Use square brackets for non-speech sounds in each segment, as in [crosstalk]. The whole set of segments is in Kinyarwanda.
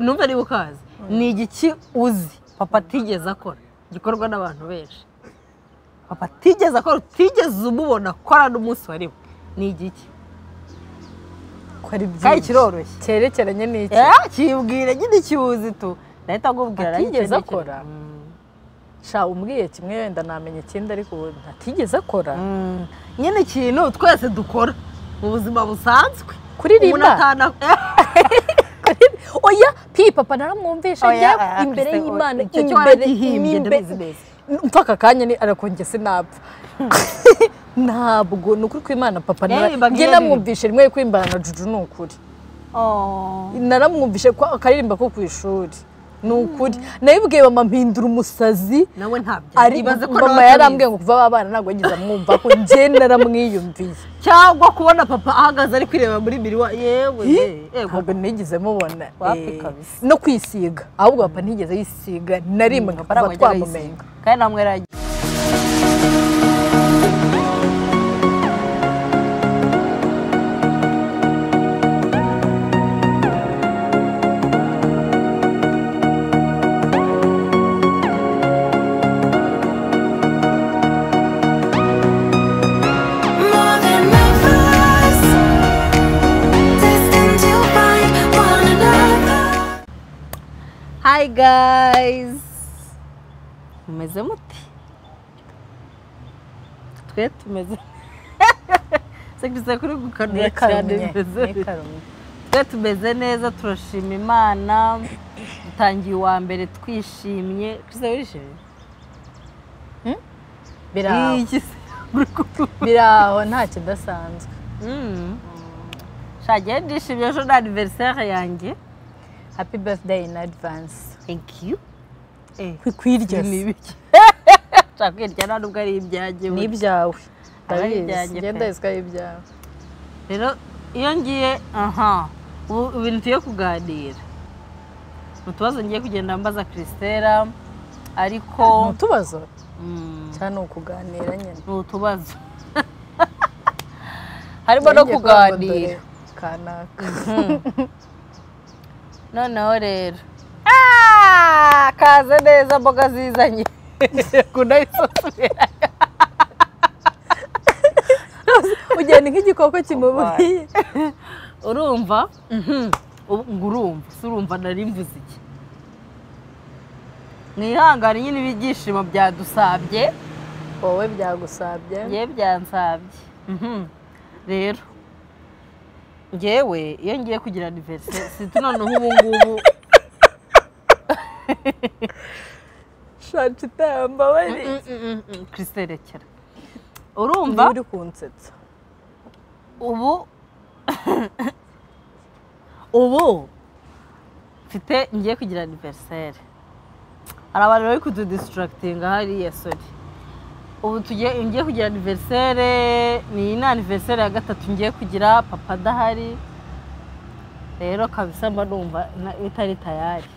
numva niba ukazi ni igiki uzi? Papa atigeze akora. Gikorwa n'abantu benshi. Papa atigeze akora utigeze umubona akora n'umunsi wa rimwe ni igiki? Ari kandi kiroroshye. Cyerekeranye n'iki? Eh, kibwira nyine ikiwuzi tu? Ndahita nkubwira Atigeze akora? Mm. sha umbwiye kimwe wenda namenya ikindi ariko ubu ntatigeze akora. Mm. nyine ikintu twese dukora mu buzima busanzwe. Kuririmba? [laughs] [laughs] oya pi papa naramwumvisha ah, imbere y'imana imbere waragihimbye, imbere- ndabizi neza. mpfa aka kanya ni ariko njye sinapfa [laughs] ntabwo ni ukuri kw'imana papa njye namwumvishe rimwe kurimbana na juju ni ukuri Oh. naramwumvishe ko akaririmba ko ku ishuri ni ukuri nayibwiye mama mpindura umusazi. Nawe ntabyo. Ari ibaze ko mama yarambwiye ngo kuva babana ntabwo yagize amwumva ko njye naramwiyumviye. [laughs] Cyangwa kubona papa ahagaze ari kwireba muri miriwa yewe ntabwo nigeze mubona. Eh, no kwisiga. Ahubwo papa ntigeze yisiga. Na rimwe ajyaga twamumenya kandi namwe hi guys. Mumeze muti? Twe tumeze [laughs] sekirisa kuri gukanura cyane twe tumeze neza turashima imana. Dutangiye uwa mbere twishimye. Kristo wishimye? Biri aho. Iki se uri kuvuga? biri aho nta kidasanzwe. Mm. shagiye ndishimye ejo ni aniveriseri yanjye. Happy birthday in advance. Thank you. Eh kwirya ni ibiki nshaka kwirya nta nubwo ari ibyanjye. Ni ibyawe. Aba ari ibyawe. Rero iyo ngiye aha ubu ibintu tugiye kuganira. Mu tubazo ngiye kugenda mbaza christella ariko ni utubazo mm, cyangwa ni ukuganira [laughs] nyine ni utubazo. Harimo no kuganira. kanaka. [laughs] Noneho rero kaze neza mboga zizanye kunayisosiyete ugenda nk'igikoko kimuburiye urumva. Urumva si urumva nari mvuze iki mwihangane nyine ibyishimo byadusabye wowe byagusabye ngewe byansabye rero. Ngewe iyo ngiye kugira aniveriseri siti noneho ubu ngubu. Shacu itambabari kirisite rekera urumva uri kunsetsa ubu ubu mfite ngiye kugira aniveriseri hari abantu bari kutudisitarakitinga hariya sori ubu ngiye kugira aniveriseri ni ni aniveriseri ya gatatu ngiye kugira papa adahari rero kabisa mba numva na- bitari tayari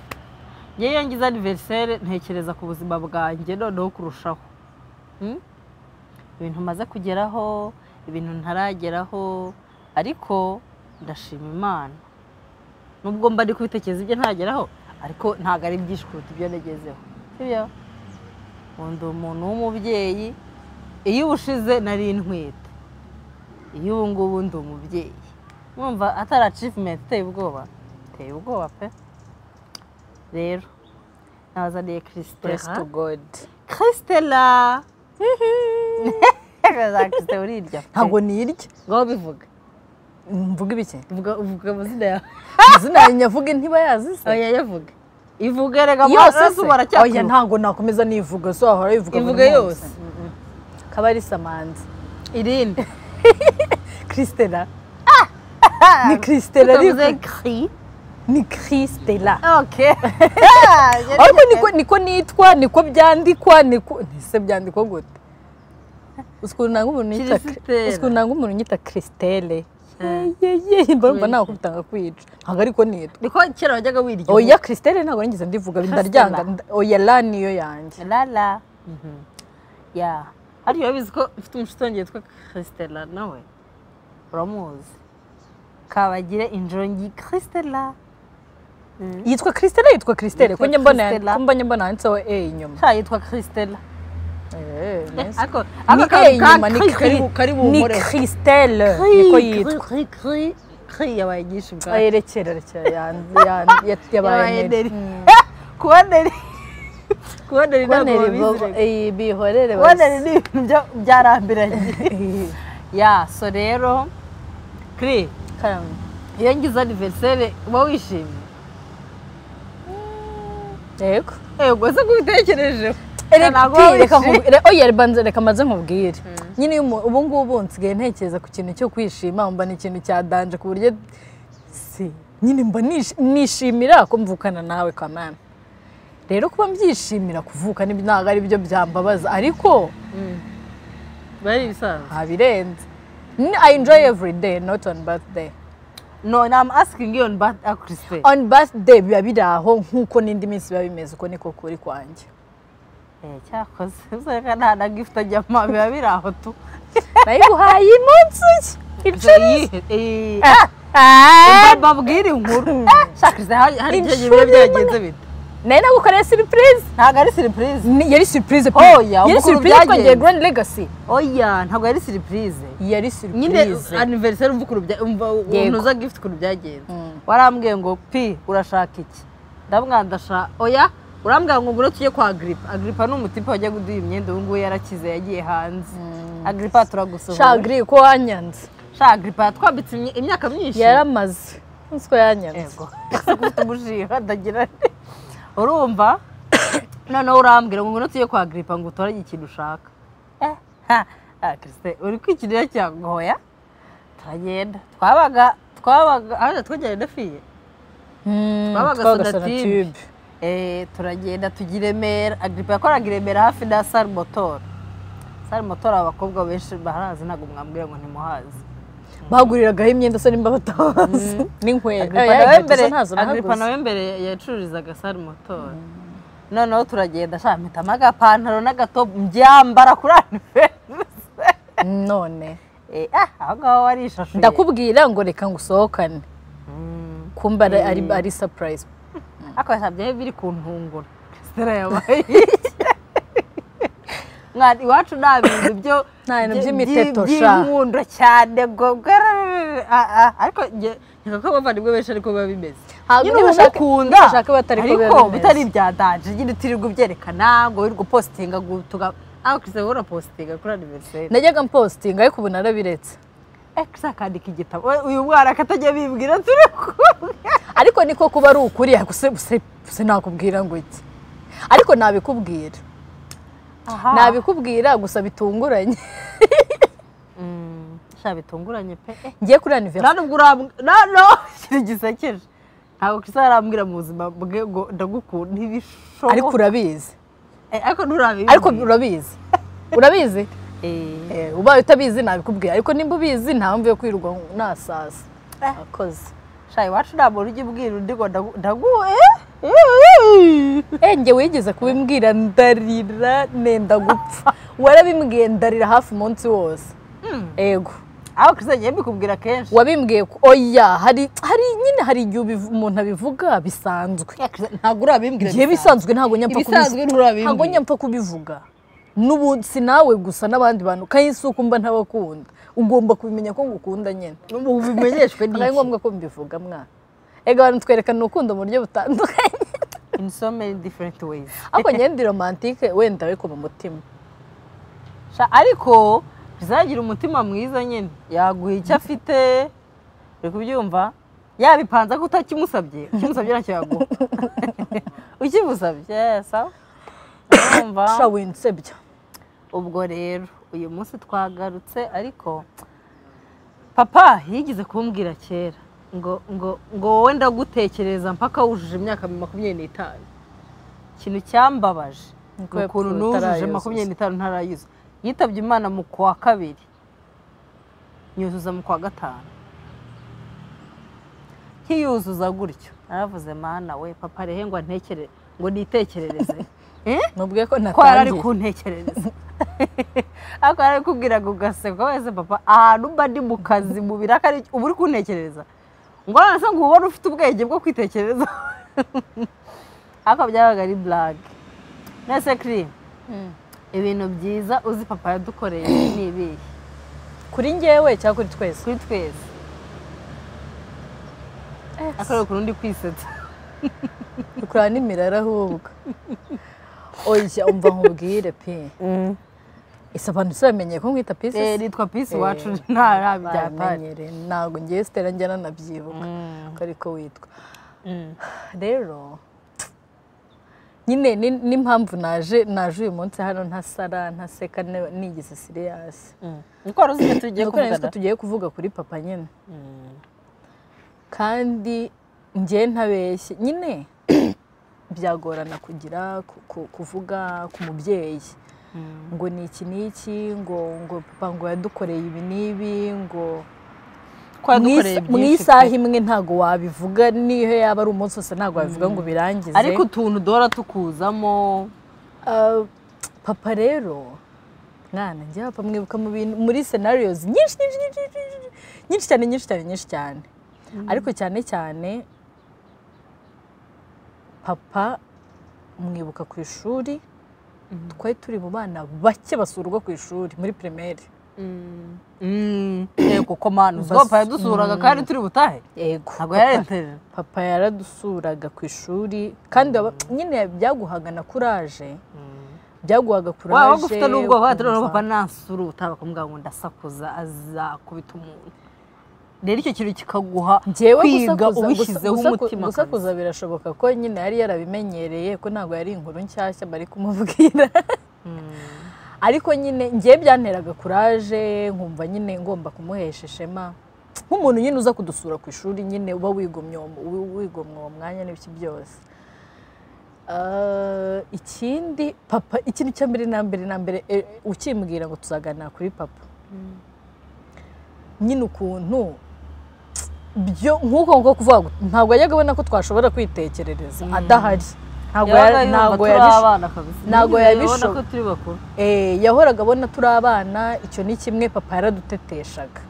ngewe iyo ngize aniveriseri ntekereza ku buzima bwanjye noneho kurushaho. Hmm? ibintu maze kugeraho ibintu ntarageraho ariko ndashima imana. Nubwo mba ndi kubitekereza ibyo ntageraho ariko ntabwo ari byinshi kuruta ibyo nagezeho sibyo? Ubu ndi umuntu w'umubyeyi iyo ubushize nari intwite. Iyo ubu ngubu ndi umubyeyi. Mwumva atari acivumenti iteye ubwoba? Iteye ubwoba pe. Rero nabazaniye za kirisitera urirya ntabwo nirya ngaho bivuga mvuga ibiki uvuga. Amazina yawe izina [laughs] yanjye avuga ntiba yazi se oya yavuga. Ivuge rega yose. se oya ntabwo nakomeza nivuga so ahora ivuge munsi. yose. Kaba ari samanzi irinde. [laughs] Kristela ni kristela utavuze ariko ni kristela okay [laughs] ariko niko niko nitwa niko byandikwa niko ese byandikwa gute? Ukuntu nanga umuntu yita ukuntu nanga umuntu yita kristele Eh. yeye mba nawe kubitanga kwica. Ntabwo ariko nitwa. Niko kera wajyaga wirya oya kristele ntabwo nigeze ndivuga ndaryanga nda- oya la niyo yanjye. Lala. Ya hariya wabizi ko ufite umushuti wanjye witwa kirisitela nawe uramuzi. Kabagire injongi kirisitela yitwa christelle yitwa christelle. Ko mbona Christella. mbona handitseho e inyuma sha yitwa christella Eh, ariko ni e inyuma ni christelle. Niko yitwa yabaye nyinshi bwa ayerekera yabaye neri kuba neri kuba neri ntabwo babizirega bihorere kuba neri ni ibintu bya- byarambiranye [laughs] ya so rero kri. Iyo ngize aniveriseri uba wishimye yego yego se kubitekerejeho reka reka maze nkubwire nyine iyo umu- ubu ngubu nsigaye ntekereza ku kintu cyo kwishima mba ni ikintu cya danje ku buryo si nyine mba nish- nishimira ko mvukana nawe kamana rero kuba mbyishimira kuvuka ntabwo ari byo byambabaza. Ariko bari ibisanzwe ntabirenze. Ni- I enjoy every day not on birthday. No I'm asking you on birthday Christine on birthday biba biri aho nk'uko n'indi minsi biba bimeze uko niko kuri kwanjye eh cyakoze usanga nta na gift ajyamo biba biri aho tu nayiguhaye Iyi- eh, Ah! babwire inkuru shaka hari igihe biba byagenze bite nari nagukoreye surprise. Ntabwo ari surprise. Ni- yari surprise pe. Oya, yari twagiye byagenze. grand legacy. Oya ntabwo ari surprise. Yari nyine surprise. anniversaire umva ukuntu unuza gift ukuntu byagenze. Warambwiye ngo pi urashaka iki? Ndamwira ndashaka oya urambwira ngo ngure tujye kwa agripa. Agripa ni umutipe wajya kuduha imyenda. Ubu ngubu yarakize yagiye hanze. Agripa turagusohora shagri ko wanyanze. Sha agripa yatwambitse imyaka myinshi. Yaramaze. Nzi ko yanyanze. Yego. Ese ufite umushinga ndagira nte urumva? [coughs] Noneho urambwira ngo ngure tujye kwa agripa ngo utoranye ikintu ushaka. Eh ah, uri kwikinira cyangwa hoya turagenda. Twabaga twabaga twajyanye na fiye Mm, twabaga sonatube. Eh, turagenda tujya i remera agripa yakoraga i remera hafi na sari motora sari motora abakobwa benshi barazi ntabwo mwambwira ngo ntimuhazi. Baguriragaho imyenda se nimba batabazi n'inkweto agripa nawe mbere yacururizaga sari motora noneho turagenda sha mpitamo agapantaro n'agatopu mbyambara kuri aniveriseri [laughs] none. Eh, ah, aho ngaho warishashuye ndakubwira ngo reka ngusohokane. Mm. kumva ari- ari ari surprise. Ariko byari biri ku ntungura. Christelle yabaye. [laughs] iwacu nta bintu byo by'inkundo cyane ariko nkeka ko abavandimwe benshi ariko biba bimeze nyine niba uba ushaka- umukunda niba ushaka batari ko biba ariko bitari ibya danje nyine utirirwa ubyerekana ngo wirirwa upositinga aho Christelle wowe urapositinga kuri aniveriseri najyaga mpostinga ariko ubu narabiretse akandika igitabo uyu mwana akatajya bibwira turi kumwe ariko niko kuba ari ukuri se nakubwira ngo iki ariko nabikubwira. Nabikubwira gusa bitunguranye. [laughs] Mm, sha bitunguranye pe eh. Ngiye kuri no ikintu [laughs] gisekeje. Ntabwo Christelle arambwira mu buzima bwe ngo ndagukunda. Ntibishoboka. Ariko urabizi. Eh, ariko nturabizi. Ariko urabizi. [laughs] Urabizi? Eh, ubaye utabizi nabikubwira ariko nimba ubizi nta mpamvu yo kwirirwa nasasa Eh. akoze. Sha iwacu nta muntu ujya ubwira undi ngo ndagu- ndaguhe? Njye wigeze kubimbwira ndarira nenda gupfa. Warabimbwiye ndarira hafi umunsi wose. Ego. Aho ngiye mbikubwira kenshi. Wabimbwiye ko oya hari hari nyine hari igihe umuntu abivuga bisanzwe. Eh, ntabwo urabimbwira igihe bisanzwe. ntabwo nyapfa kubivuga nturabimbwira ntabwo nyapfa kubivuga. N'ubu si nawe gusa n'abandi bantu. Kandi si uko mba ntabakunda. Ugomba kubimenya ko ngukunda nyine. Ubu bimenyeshwe ntabwo ari n'iki ngombwa ko mbivuga mwana. Ega abantu twerekana urukundo mu buryo butandukanye. In so many different ways. Ariko njyewe ndi romantike wenda ariko mu mutima. Ariko bizagira umutima mwiza nyine yaguha icyo afite. Uri kubyumva yabipanze ko utakimusabye. Ukimusabye ntacyo yaguha. [laughs] Ukimusabye sawa urumva. Sha winsebya. Ubwo rero uyu munsi twagarutse ariko papa yigeze kumbwira kera. Ngo ngo ngo wowe ndagutekereza mpaka wujuje imyaka makumyabiri n'itanu. Ikintu cyambabaje ni ukuntu utarayuzuza. makumyabiri n'itanu ntarayuza yitabye imana mu kwa kabiri nyuzuza mu kwa gatanu. Nkiyuzuza gutyo. Naravuze mana we papa rehe ngo antekere ngo nitekerereze. [laughs] Eh? nubwiye ko ko yari ari natangiye. kuntekerereza. [laughs] Ariko yari ari kubwira ngo ugaseka wese papa ahantu mba ndi mu kazi mu biraka uba uri kuntekerereza. Ngo none se ngo ubone ufite ubwenge bwo kwitekereza. Ariko byabaga ari burage nese kiri ibintu byiza uzi papa yadukoreye [clears throat] ni ibihe? Kuri njyewe cyangwa kuri twese? Kuri twese. Akarere ku rundi kwisetsa. Bikorana n'imirara ahubwo. Oya umva nkubwire pe. Ese abantu se bamenye ko nkwita pisi Eh, nitwa pisi iwacu [laughs] nta byatari bamenyere ntabwo ngiye sitera njyana nabyibuka ko ariko witwa. Rero nyine ni- n'impamvu naje naje uyu munsi hano ntasara ntaseka nigize siriyasi niko wari uzi ko tugiye kuvuga kuri papa nyine. Kandi njye ntabeshye. Nyine [clears throat] byagorana kugira ku- ku- kuvuga ku mubyeyi. Ngo ni iki n'iki ngo ngo papa ngo yadukoreye ibi n'ibi? Ngo mu isaha imwe ntabwo wabivuga niyo yaba ari umunsi wose ntabwo wabivuga ngo birangize ariko utuntu duhora tukuzamo. Ah, papa rero mwana njye papa mwibuka mu bintu muri scenarios nyinshi nyinshi nyinshi nyinshi, nyinshi cyane nyinshi cyane nyinshi cyane. Ariko cyane cyane papa mwibuka ku ishuri twari turi mu bana bake basurwa ku ishuri muri primaire. Yego ko manu Bas- papa yadusuraga kandi turi butahe. Yego. Papa yaradusuraga ku ishuri kandi nyine byaguhaga na kuraje byaguhaga kuraje waba ufite n'ubwoba papa nasura utaba kumubwira ngo ndasakuza azakubita umuntu. Rero icyo kintu kikaguha kwiga ubishyizeho gusa- umutima gusakuza birashoboka ko nyine yari yarabimenyereye ko ntabwo yari inkuru nshyashya bari kumubwira. Ariko nyine njyewe byanteraga kuraje nkumva nyine ngomba kumuhesha ishema. Nk'umuntu nyine uza kudusura ku ishuri nyine uba wigomye uwo- wi- wigomwe uwo mwanya n'ibiki byose. Ah, ikindi papa ikintu cya mbere na mbere na mbere eh, ukimbwira ngo tuzaganira kuri papa. Nyine ukuntu nk'uko ngo kuvuga ngo ntabwo yajyaga abona ko twashobora kwitekerereza. Adahari. Ntabwo yabaga ya- yumva ntabwo turi yabish- abana kabisa. ntabwo Nigeze yabisho- ubona ko turi bakuru. Eh, yahoraga abona turi abana icyo ni kimwe papa yaraduteteshaga.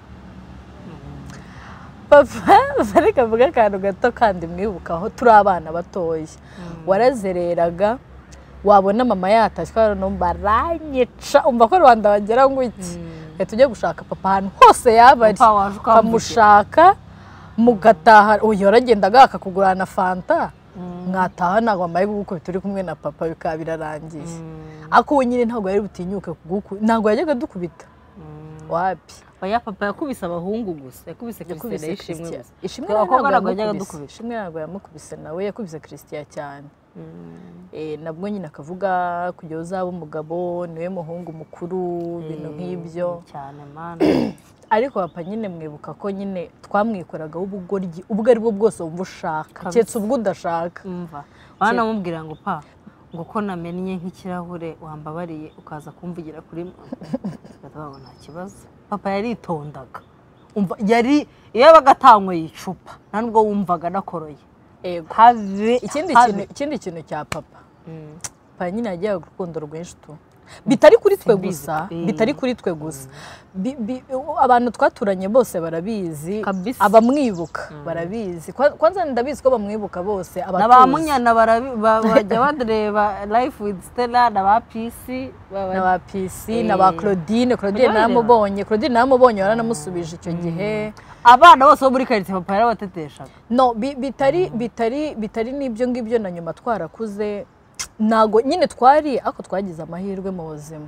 Papa [laughs] reka avuga akantu gato kandi mwibukaho turi abana batoya. Warazereraga wabona mama yatashywe no baranyica umva ko rwanda bagera ngo iki? Tujye gushaka papa ahantu hose yaba ari. Ukamushaka mugataha uyu waragendaga akakugurana fanta. Mwataha ntabwo wambaye gukubita uri kumwe na papa bikaba birarangiye ariko we nyine ntabwo yari butinyuke kugukubita ntabwo yajyaga dukubita. Wapi? Oya papa yakubise abahungu gusa yakubise kirisitine y'ishimwe gusa. Ishimwe ntabwo yajyaga dukubita. ishimwe ntabwo yamukubise nawe yakubise christian cyane. Eh, nabwo nyine akavuga kugira uzaba umugabo ni we muhungu mukuru ibintu nk'ibyo. Cyane mana [clears throat] ariko papa nyine mwibuka ko nyine twamwikoragaho ubugoryi ubwo ari bwo bwose wumva ushaka. Keretse ubwo udashaka. Umva. Banamubwira ngo pa ngo ko namennye nk'ikirahure wambabariye ukaza kumvugira kuri bagahita [laughs] nta kibazo. Papa yaritondaga. Umva yari iyo yabaga atanyweye icupa nta nubwo wumvaga anakoroye. Ikindi kintu cya papa. Mm. papa nyine yagiye urukundo rwinshi tu. Bitari kuri twe gusa. Mm. bitari kuri twe gusa. Abantu twaturanye bose barabizi. Abamwibuka barabizi. Kwa- kwanza ndabizi ko bamwibuka bose na ba abatuzi. munyana barabi- ba- bajya bareba life with stella na ba pisi na ba pisi na ba Eh. claudine. Claudine naramubonye claudine naramubonye waranamusubije icyo gihe. Abana bose bo muri karitsiye papa yarabateteshaga. No bi- bitari bitari bitari n'ibyo ngibyo na nyuma twarakuze. Ntago nyine twari ariko twagize amahirwe mu buzima.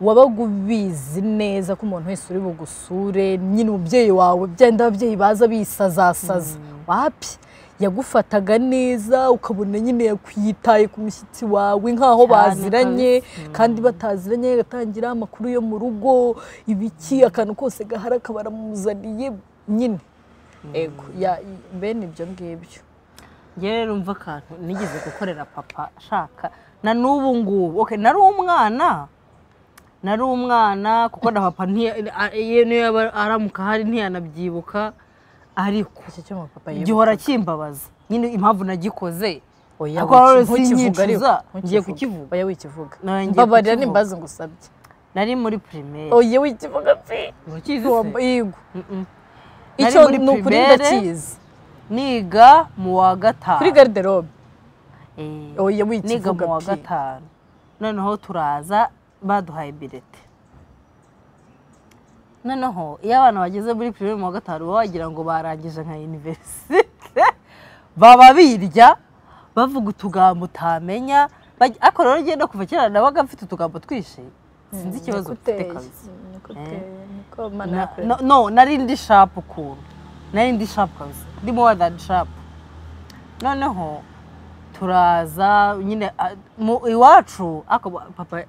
Wabaga ubizi neza ko umuntu wese uri bugusure nyine umubyeyi wawe byenda ababyeyi baza bisazasaza. Wapi? Yagufataga neza ukabona nyine yakwitaye ku mushyitsi wawe nk'aho baziranye kandi bataziranye agatangira amakuru yo mu rugo ibiki akantu kose gahara akaba aramuzaniye nyine. Ego ya- bene ibyo ngibyo. Njyewe rero umva akantu nigeze gukorera papa ashaka. Na n'ubu ngubu okay, nari umwana nari umwana kuko na papa niyo yaba aramuka ahari ntiyanabyibuka ariko gihora kimbabaza. Nyine impamvu nagikoze ntukivuga ngiye kukivuga. oya wikivuga. Mbabarira nimbazi ngusabye. Nari muri primaire. Oya wikivuga pe? Yego. Icyo ni ukuri ndakizi niga mu wa gatanu. Kuri garderobe. Eh, niga mu wa gatanu. Noneho turaza baduhaye birete noneho iyo abana bageze muri pirimeri mu wa gatanu baba wagira ngo barangije nka univerisite [laughs] baba birya bavuga utugambo utamenya ariko rero ngenda kuva kera nabaga mfite utugambo twinshi sinzi ikibazo Nikuteye, kabisa. yakuremye. no- no nari ndi shapu ukuntu nari ndi shapu kabisa. Ndi more than shapu noneho turaza nyine iwacu ako papa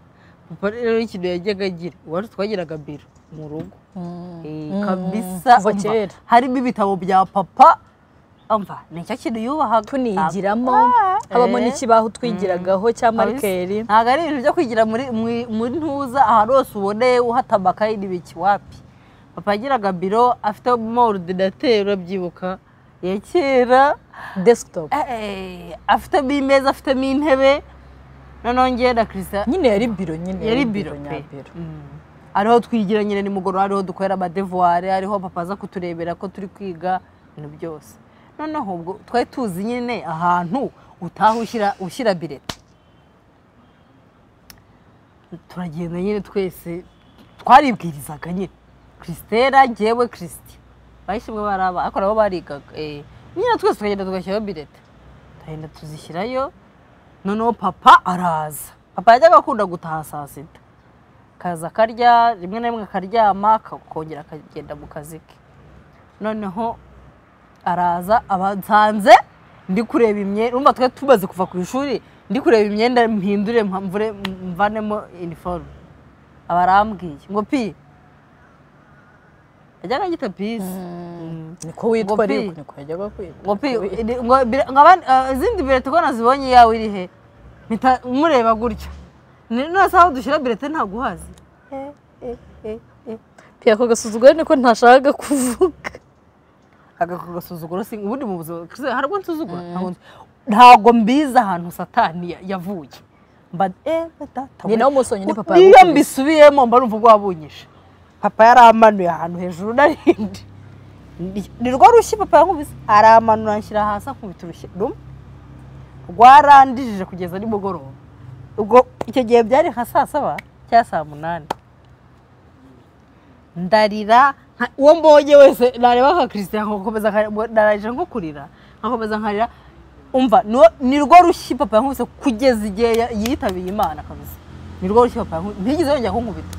papa rero ikintu yajyaga agira iwacu twagiraga biro mu rugo. Mm. Eh, Mm. kabisa harimo ibitabo bya papa umva ni cyo kintu yubahaga. Tunigiramo. Habamo eh. n'ikibaho twigiragaho cya Kabisa. marikeri ntabwo ari ibintu byo kwigira muri ntuza ahantu hose uboneye uhatama akayindi biki wapi? Papa yagiraga biro afitemo orudinateri urabyibuka. Ya kera desktop. Eh, afitemo imeza afitemo intebe noneho ngewe na kirisita nyine yari biro nyine yari biro pe. nyabiro Mm. ariho twigira nyine nimugoroba ariho dukorera amadevuware ariho papa aza kuturebera ko turi kwiga ibintu byose. Noneho ubwo twari tuzi nyine ahantu utaha ushyira birete turagenda nyine twese twaribwirizaga nyine. Kirisitera ngewe bayishyimwe baraba ariko nabo barigaga eh. nyine twese tukagenda tugashyiraho birete turagenda tuzishyirayo noneho papa araza. Papa yajyaga akunda gutaha saa sita. Akaza akarya rimwe na rimwe akaryama akongera akagenda mu kazi ke. Noneho araza abansanze ndi kureba imyenda urumva twari tumaze kuva ku ishuri ndi kureba imyenda mpindure mvanemo iniforume aba arambwiye. Ngo pi yajyaga agita pisi Mm. niko witwa ariko niko yajyaga kwitwa izindi birete ko nazibonye iyawe iri he. Mpita mureba gutya Ni- none aho dushyira birete ntabwo uhazi Eh, eh, eh, pi ako gasuzuguro niko ntashakaga kuvuga agako gasuzuguro si ubundi mu buzima hari ubwo nsuzugura Ntabwo nzi- ntabwo mbizi ahantu satani ya- yavuye mba eh data niyo mbisubiyemo mba numva ubwo wabunyishe papa yari amanuye ahantu hejuru narindi. Ni- rwo rushyi papa yankubise aramanura anshyira hasi ankubita urushyi. Rumwe rwarandijije kugeza nimugoroba. Ubwo icyo gihe byari nka saa saba cyangwa saa munani. Ndarira uwo mbonye wese nareba nka christian nkakomeza nararije nko kurira nkakomeza nkarira. Umva ni rwo rushyi papa yankubise kugeza igihe yitabiye imana kabisa. Ni rwo rushyi papa yankubise ntigeze yongera kunkubita.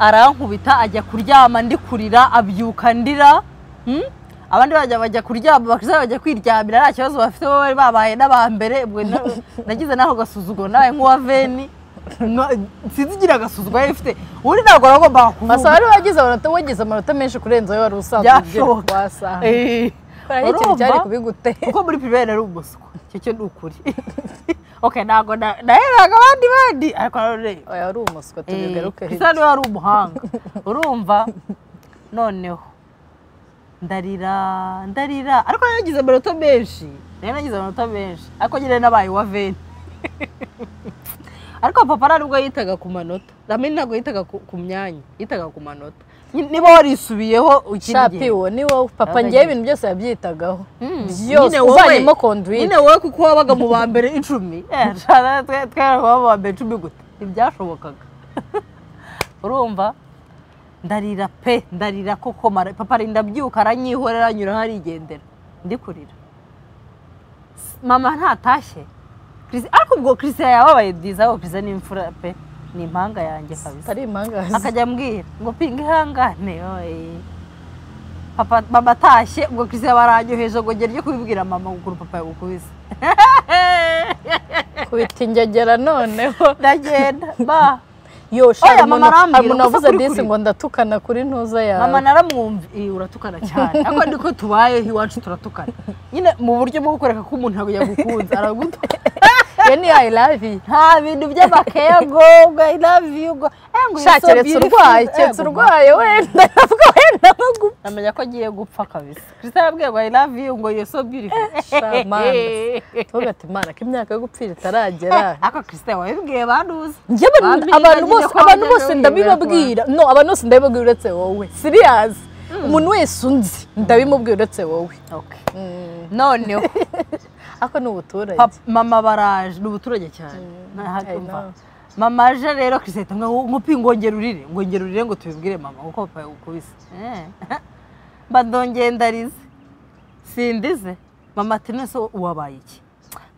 Arankubita ajya kuryama ndi kurira abyuka ndira hmm? abandi bajya bajya kuryama bakristo bajya kwiryamira nta kibazo bafite bo bari babaye n'abambere [laughs] nagize n'aho gasuzuguro nawe nk'uwa veni. Sinzi igira agasuzuguro yari ifite. Ubundi ntabwo nagombaga kuvuga. Masa wari wagize amanota menshi kurenza ayo wari usanzwe wasaha Eh, kubera ari ikintu cyari kubigutera kuko muri pirimeri ari umuswa icyo cyo ni ukuri. [laughs] Ok ntabwo na- nahebaga abandi bandi. Ariko oya wari umuswa tubigaruke bisa niba ari umuhanga. Urumva? Noneho. Ndarira ndarira. Ariko nagize amanota menshi. Nari nagize amanota menshi. Ariko nyine nabaye uwa veni [laughs] ariko papa nta nubwo yitaga ku manota. Ramini ntabwo yitaga ku myanya. Yitaga ku manota. Niba warisubiyeho gihe? Uwo ni wowe papa ngewe ibintu byose yabyitagaho. Mm. byose. Wowe- uvanyemo konduwite nyine wowe kuko wabaga mu ba mbere icumi. [laughs] Eh, shana, twe- twari mu ba mbere icumi gute? Ntibyashobokaga. [laughs] Urumva? Ndarira pe ndarira koko papa arinda abyuka aranyihorera anyura harigendera ndi kurira mama ntatashye. Ariko ubwo christian yababaye byiza ahubwo christian ni imfura pe. Ni impanga yanjye kabisa atari imangazi akajya ambwira ngo pinga ihangane papa mama atashye ubwo christian baranyoheje ngo ngere ryo kubibwira mama ngo ukuntu papa yagukubise [laughs] kubita ingegera noneho [laughs] ndagenda ba. Yo Oya, mama arambwira, umuntu wavuze disi ngo ndatukana kuri ntuza yawe mama naramwumva iyi uratukana cyane. [laughs] Ariko niko tubayeho iwacu turatukana. Nyine mu buryo bwo kukwereka ko umuntu yagukunze aragutuka iyo ni i love you. Nta bintu ngo i love you. So keretse urwaye keretse urwaye wenda navuga wenda nko gupfa namenya ko agiye gupfa kabisa christian yabwiye ngo i love you ngo you're so beautiful. Tuvuga ati mana ko imyaka yo gupfira itaragera ariko christian wabibwiye banduzi njyewe abantu bose abantu bose ndabibabwira no abantu bose ndabibabwira uretse wowe siriyasi umuntu wese unzi ndabimubwira uretse wowe noneho ako ni ubuturage mama baraje ni ubuturage cyane umva. know. mama aje rero kirisita nkupi ngongera urire ngongera urire ngo tubibwire mama kuko papa yagukubise Eh. mba ndongeye ndarize sindize mama ati nese wabaye iki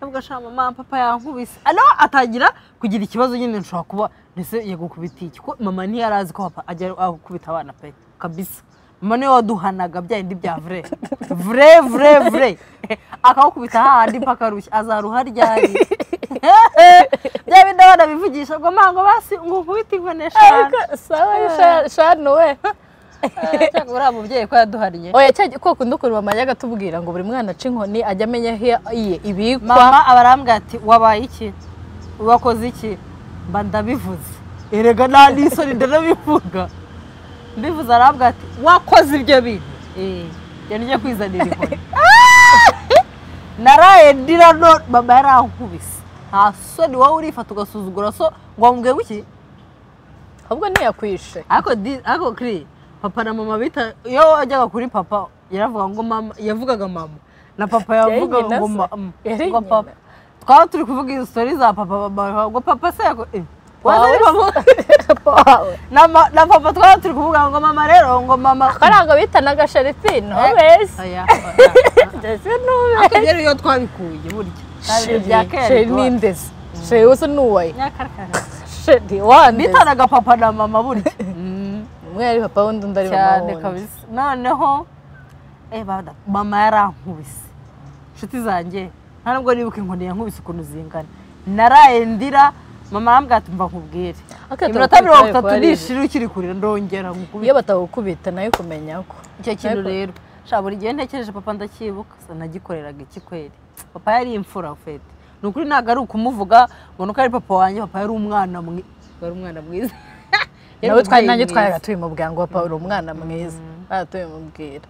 nabwo ashaka mama papa yankubise ano atangira kugira ikibazo nyine nshobora kuba ndetse yagukubita iki ko mama ntiyari azi ko papa ajya gukubita abana pe kabisa mama ni we waduhanaga bya bindi bya vure vure vure vure akawukubita hahandi mpaka arushye azaruha ryari [laughs] bya bindi abana bivugisha ngo mango basi ngo nkubite inkoni eshanu sawa Sha- shanu we. Cyangwa uriya mubyeyi ko yaduhariye. Oya cya ko kundi ukuntu mama yajyaga atubwira ngo buri mwana aca inkoni ajya amenya aho iye ibikwa? Mama aba arambwira ati wabaye iki? Wakoze iki? Mba ndabivuze. Erega nta n'isoni ndanabivuga. Mbivuze arambwira ati wakoze ibyo bintu Eh, njya nijya kwizanira inkoni. [laughs] [laughs] Naraye ndira no mama yarankubise nta soni wowe urifata ugasuzugura so ngo wamubwiye iki ahubwo ntiyakwishe. Ariko kiri papa na mama bita iyo wajyaga kuri papa yaravuga ngo mama yavugaga mama. Na papa nyina ngo mama Yari papa twaba turi kuvuga izo story za papa mama ngo papa se yako na na papa twaba turi kuvuga ngo mama rero ngo mama karanga bitanaga sharifino Eh, bese oya, oya. ndetse ibyo rero twabikuye burya sheri n'indezi sheri wese n'uwaye sheri wandeze bitanaga papa na mama burya umwe yari papa wundi undi ari mama cyane wundi kabisa noneho eh mama yarankubise inshuti zanjye nta nubwo nibuka inkoni yankubise ukuntu zingana naraye ndira mama arambwira ati mva nkubwire. Iminota mirongo itatu nishira ukiri kurira ndongera iyo nkukubite batagukubita na yo kumenya ko. Icyo kintu rero sha buri gihe ntekereje papa ndacyibuka sa nagikoreraga iki kweri? Papa yari imfura fete ni ukuri ntabwo ari ukumuvuga ngo nuko ari papa wanjye papa yari umwana mwiza. [laughs] Nawe nanjye twaraga tubimubwira ngo papa uri umwana mwiza. Twaraga tubimubwira.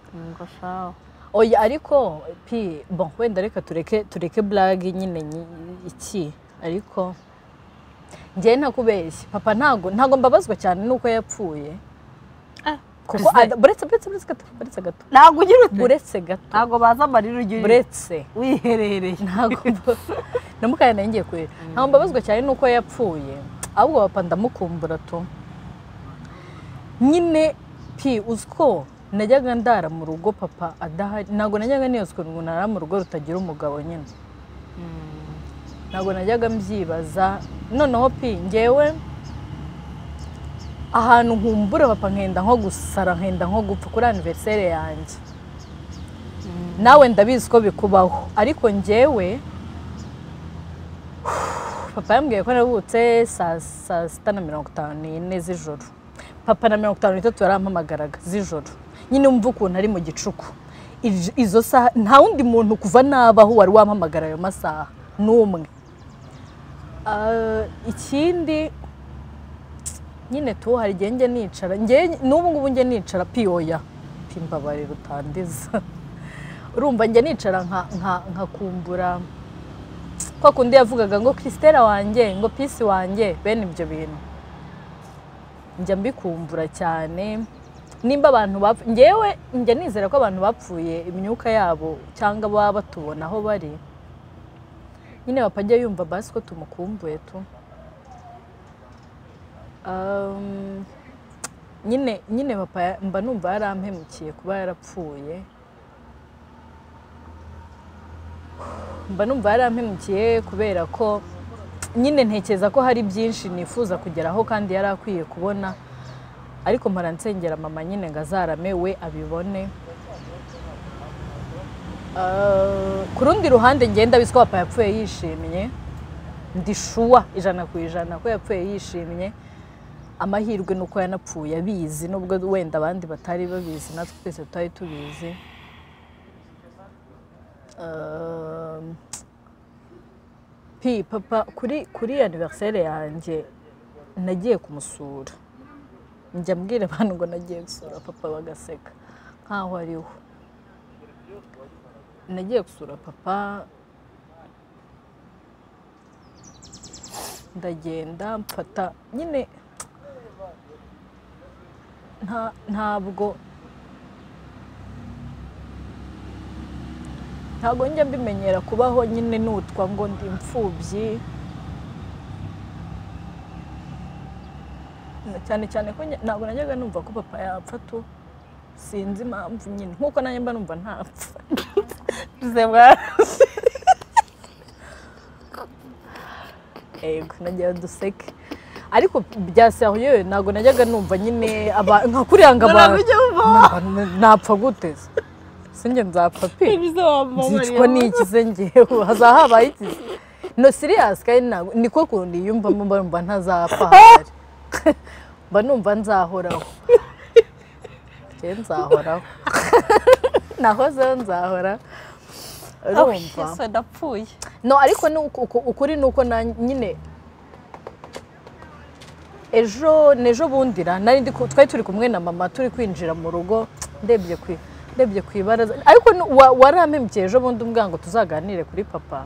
Oya ariko pi bon wenda reka tureke tureke burage nyine nyi- iki? Ariko njyewe ntakubeshye. Papa ntago ntago mbabazwa cyane nuko yapfuye. Kuko Christine. ada- buretse buretse buretse gato buretse gato. Ntabwo ugira ute? Buretse gato. Ntabwo baza amarira ugira buretse. Wiherereye. Ntabwo [laughs] namukanya na yo ngiye kurira ntabwo mbabazwa cyane nuko yapfuye. Ahubwo papa ndamukumbura tu. Nyine pi uzi ko najyaga ndara mu rugo papa adahari ntabwo najyaga niyozwa ngo nara mu rugo rutagira umugabo nyine. Ntabwo najyaga mbyibaza. Noneho pi ngewe ahantu nkumbura papa nkenda nko gusara nkenda nko gupfa kuri aniveriseri yanjye. Nawe ndabizi ko bikubaho. Ariko ngewe papa yambwiye ko navutse saa sita na mirongo itanu n'ine z'ijoro. Papa na mirongo itanu n'itatu yarampamagaraga z'ijoro. Nyine wumva ukuntu ari mu gicuku. Izo saha nta wundi muntu kuva nabaho wari wampamagara ayo masaha. N'umwe. Ikindi nyine tu hari igihe njya nicara n'ubu ngubu njya nicara piyoya pimbabarira utandiza [laughs] urumva njya nicara nka- nka- nkakumbura kwa kundi yavugaga ngo christelle wanjye ngo pisi wanjye bene ibyo bintu. Njya mbikumbura cyane nimba abantu bapfu ngewe njya nizera ko abantu bapfuye imyuka yabo cyangwa baba batubona aho bari nyine papa ajya yumva basi ko tumukumbuye tu. Um, nyine nyine papa mba numva yarampemukiye kuba yarapfuye. Mba numva yarampemukiye kubera ko nyine ntekereza ko hari byinshi nifuza kugeraho kandi yari akwiye kubona. Ariko mpora nsengera mama nyine ngo azarame we abibone. Ku rundi ruhande ngenda ko papa yapfuye yishimye. Ndi shuwa ijana ku ijana. Ko yapfuye yishimye amahirwe ni uko yanapfuye abizi. Nubwo wenda abandi batari babizi natwe twese tutari tubizi. Um, pi papa kuri kuri aniveriseri yanjye nagiye kumusura. Njya mbwira abantu ngo nagiye gusura papa bagaseka nkaho ariho nagiye gusura papa. Ndagenda mfata nyine. Ntabwo. Ntabwo njya mbimenyera kubaho nyine nutwa ngo ndi mfubyi. Cyane cyane ko ntabwo najyaga numva ko papa yapfa tu. Sinzi impamvu nyine. Nk'uko nanjye mba numva ntapfa. [laughs] Yego [laughs] nagira duseke. Ariko byasahuye ntabwo najyaga numva nyine nka kuriya ngo aba- Numva. Napfa gute? Se? sinjye nzapfa pe? Nzicwa n'iki se ngewe hazaba habaye iki [laughs] no siriyasi kandi ntabwo niko kuntu yiyumvamo mba numva ntazapfa. Mba numva nzahoraho njye nzahoraho nahozeho nzahora urumva no ariko ukuri ni uko na nyine. Ejo n'ejo bundira. Twari turi kumwe na mama turi kwinjira mu rugo. Ndebye ku ndebye ku ibaraza ariko ni- wa- warampemukeye ejo bundi umbwira ngo tuzaganire kuri papa.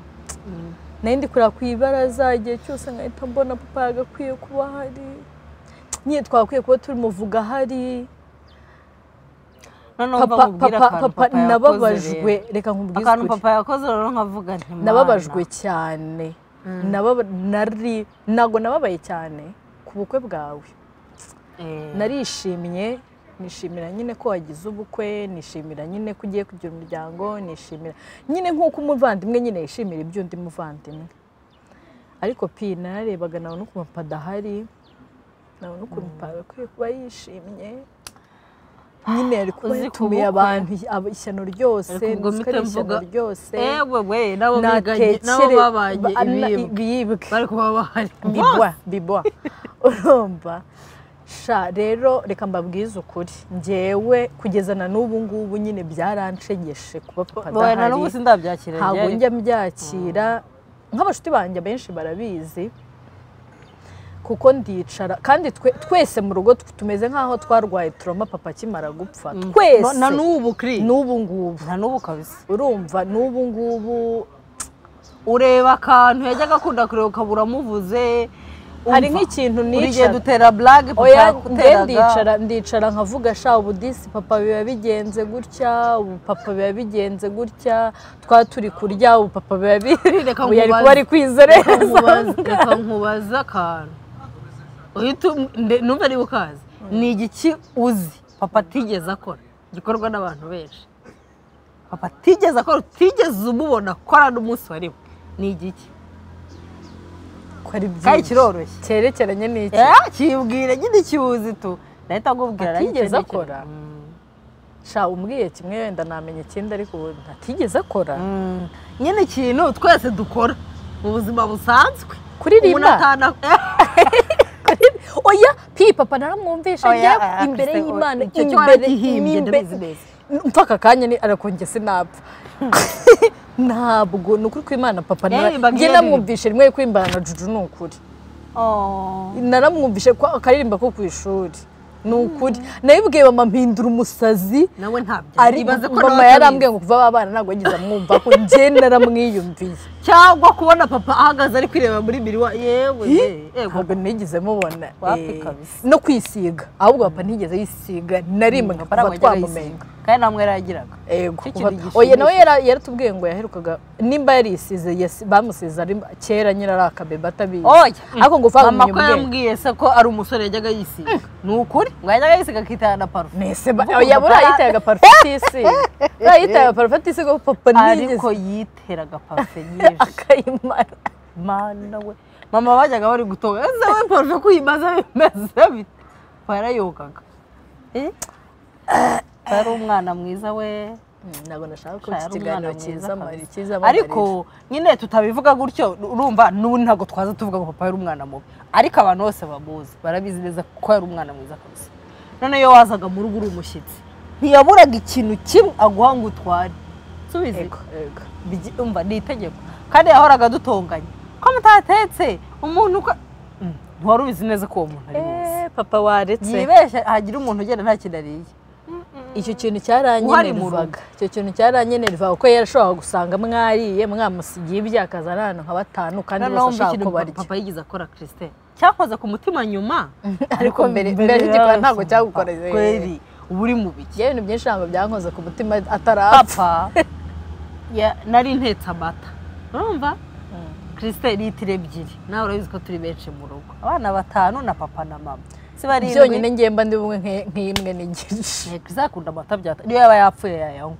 Nari ndi kureba ku ibaraza igihe cyose nkahita mbona papa yagakwiye kuba ahari. Nyine twagakwiye kuba turi muvuga ahari. Papa nababajwe reka nkubwize akantu papa yakoze rero nkavuga nti nababajwe cyane. Nari ntabwo nababaye cyane ku bukwe bwawe. Eh, narishimye nishimira nyine ko wagize ubukwe nishimira nyine ko ugiye kugira umuryango nishimira. Nyine nk'uko umuvandimwe nyine yishimira iby'undi muvandimwe. Ariko pi nararebaga nawe n'ukuntu papa adahari nawe n'ukuntu papa akwiye kuba yishimye. Nyine yari kuba Uzi yatumiye abantu aba- ishyano ryose mpite ishyano ryose. Ewe we nabo biganye nabo natekere kuba bahari bibwa bibwa. Urumva? Sha rero reka mbabwize ukuri. Njyewe kugeza na n'ubu ngubu nyine byaranshegeshe kuba papa adahari. ntabwo njya mbyakira. Nk'abashuti banjye benshi barabizi. Kuko ndicara kandi twe- twese mu rugo tumeze nk'aho twarwaye turoma papa akimara gupfa. Twese. Na n'ubu kiri n'ubu ngubu. Na n'ubu kabisa. Urumva n'ubu ngubu. Ureba akantu yajyaga akunda kureba ukabura amuvuze hari nk'ikintu nicara dutera burage oya ndicara ndicara nkavuga sha ubu disi papa biba bigenze gutya ubu papa biba bigenze gutya twaba turi kurya ubu papa biba biri Reka [laughs] kuba ari Reka nkubaze akantu. Numva niba ukazi ni igiki uzi? Papa atigeze akora. Gikorwa n'abantu benshi. Papa atigeze akora utigeze umubona akora n'umunsi wari we ni igiki? Kandi kiroroshye. Cyerekeranye n'iki? Eh, kibwire nyine ikiwuzi tu? Nahita nkubwira Atigeze akora? Mm. sha umbwiye kimwe wenda namenya ikindi ariko ubu ntatigeze akora. Mm. nyine ikintu twese dukora mu buzima busanzwe. Kuririmba? [laughs] [laughs] oya pi papa naramwumvisha ah, imbere y'imana imbere waragihimbye, imbe- ndabizi neza. mfa aka kanya ni ariko njye sinapfa ntabwo ni ukuri kw'imana papa njye namwumvishe rimwe kurimbana na juju ni ukuri naramwumvishe akaririmba ko ku ishuri ni ukuri nabibwiye mama mpindura umusazi nawe ntabyo mama yarambwiye ngo kuva babana ntabwo yagize amwumva ko njye naramwiyumviye cyangwa kubona papa ahagaze ari kwireba muri miriwa yewe ntabwo nigeze mubona. Eh, no kwisiga. Ahubwo papa ntigeze yisiga. Na rimwe kuva yisiga. kandi nta mwera yagiraga oya nawe yaratubwiye ngo yaherukaga. Nimba yarisize bamusize kera nyine ari akabeba atabizi. Oya! Ariko ngo mama ngo ko ubwenge yambwiye se ko ari umusore yajyaga yisiga. Ni ukuri? Ngo yajyaga yisiga akitana na parufe nese ba- Uvuga oya [laughs] ngo buriya papa- yitaye agaparufetisi buriya yitaye agaparufetisi ko papa ariko ntigeze yiteraga parufe nyinshi akayimara mana we mama bajyaga bari gutoga. Ese we parufe ko uyimaze bimeze bite papa yarayogaga Eh? yari umwana mwiza we. Ntabwo nashaka ko iki kiganiro amari kiza ariko nyine tutabivuga gutyo urumva n'ubu ntabwo twaza tuvuga ngo papa yari umwana mubi. Ariko abantu bose bamuzi barabizi neza ko yari umwana mwiza kabisa. None iyo wazaga mu rugo uri umushyitsi ntiyaburaga ikintu kimwe aguha ngo utware. Bigi- umva ni itegeko. Kandi yahoraga dutonganya ko mutatetse umuntu uko Mm, ntiwari ubizi neza ko uwo muntu ari Eh, papa waretse. Yibeshya hagira umuntu ugenda nta kintu ariye. Icyo kintu cyaranyenervaga icyo kintu cyaranyenervaga kuko yarashoboraga gusanga mwariye mwamusigiye ibyo akazana ahantu nka batanu kandi bose ashaka ko barya papa yigize akora christine. Cyakoze ku mutima nyuma. [laughs] Ariko mbere mbere y'igikora ntabwo cyagukoreye kweri. Uba uri mu biki. Ibintu byinshi ntabwo byankoze ku mutima atarapfa. [laughs] Nari ntetse amata. Urumva? Kirisite litiro ebyiri. Nawe urabizi ko turi benshi mu rugo. Abana batanu na papa na mama. Byonyine ngemba ndi bumwe nk'imwe n'igice. Kirisite akunda amata byata. Niyo yaba yapfuye yayanywa.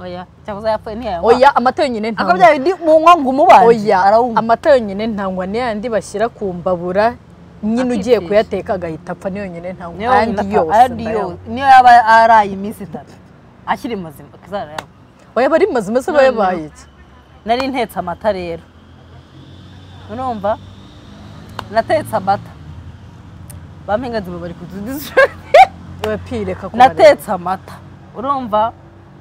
Oya. Cyangwa se yapfuye ntiyayanywa oya amata yonyine ntanywa bya bindi munywa ngo umubanje oya amata yonyine ntanywa ni yandi bashyira ku mbabura nyine ugiye kuyateka agahita apfa. Niyo yonyine ntanywa ayandi yose niyo yaba araye iminsi itatu. Akiri mazima kizarayanywa oya bari mazima se bayabaye iki nari ntetse amata rero. Urumva? Natetse amata. Bampinga nzima bari kubareba. natetse amata. Urumva?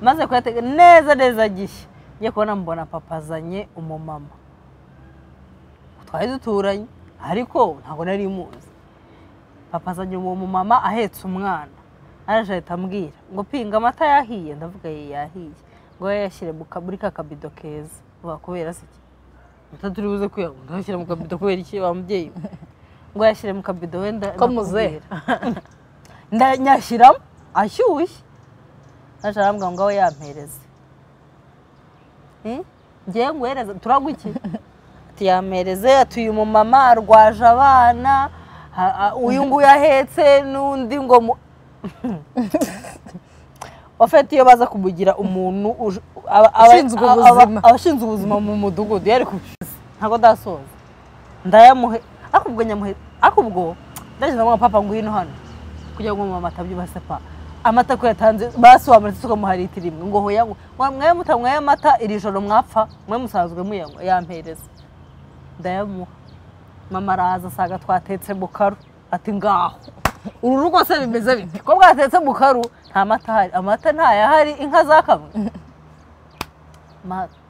Maze kuyateka neza neza gishya ngiye kubona mbona papa azanye umumama. Twari duturanye ariko ntabwo nari muzi. Papa azanye uwo mumama ahetse umwana. Araje ahita ambwira ngo pinga amata yahiye. Ndavuga ye yahiye. Ngo yayashyire muri ka kabido keza. Uba kubera se amata turi buze kuyanywa ndayashyira mu kabido kubera iki wa mubyeyi we? ngo yashyire mu kabido wenda Ko muzehe. ndanyashyiramo ashyushye aje arambwira ngo abe yampereze ngewe nguhereza turagwa iki yampereze ati uyu mumama arwaje abana uyu nguyu ahetse n'undi ngo mu wafite iyo baza kumugira umuntu abashinzwe ubuzima. mu mudugudu. Yari kubishize ntabwo ndasoza. Ndayamuhe ariko ubwo nyamuhe ariko ubwo ndageze ngo papa ngwino hano. Kugira ngo mama atabyubase pa. Amata ko yatanze basobanuritse tukamuha litiro imwe. Ngo hoya ngo mwe mutanyweye amata. Iri joro mwapfa mwe musanzwe muyanywa yampereza. Ndayamuha. Mama araza asanga twatetse mu karu ati ngaho. Uru rugo se bimeze bite? Ko bwatetse mu karu nta mata ahari. Amata ntayahari inka zakamwe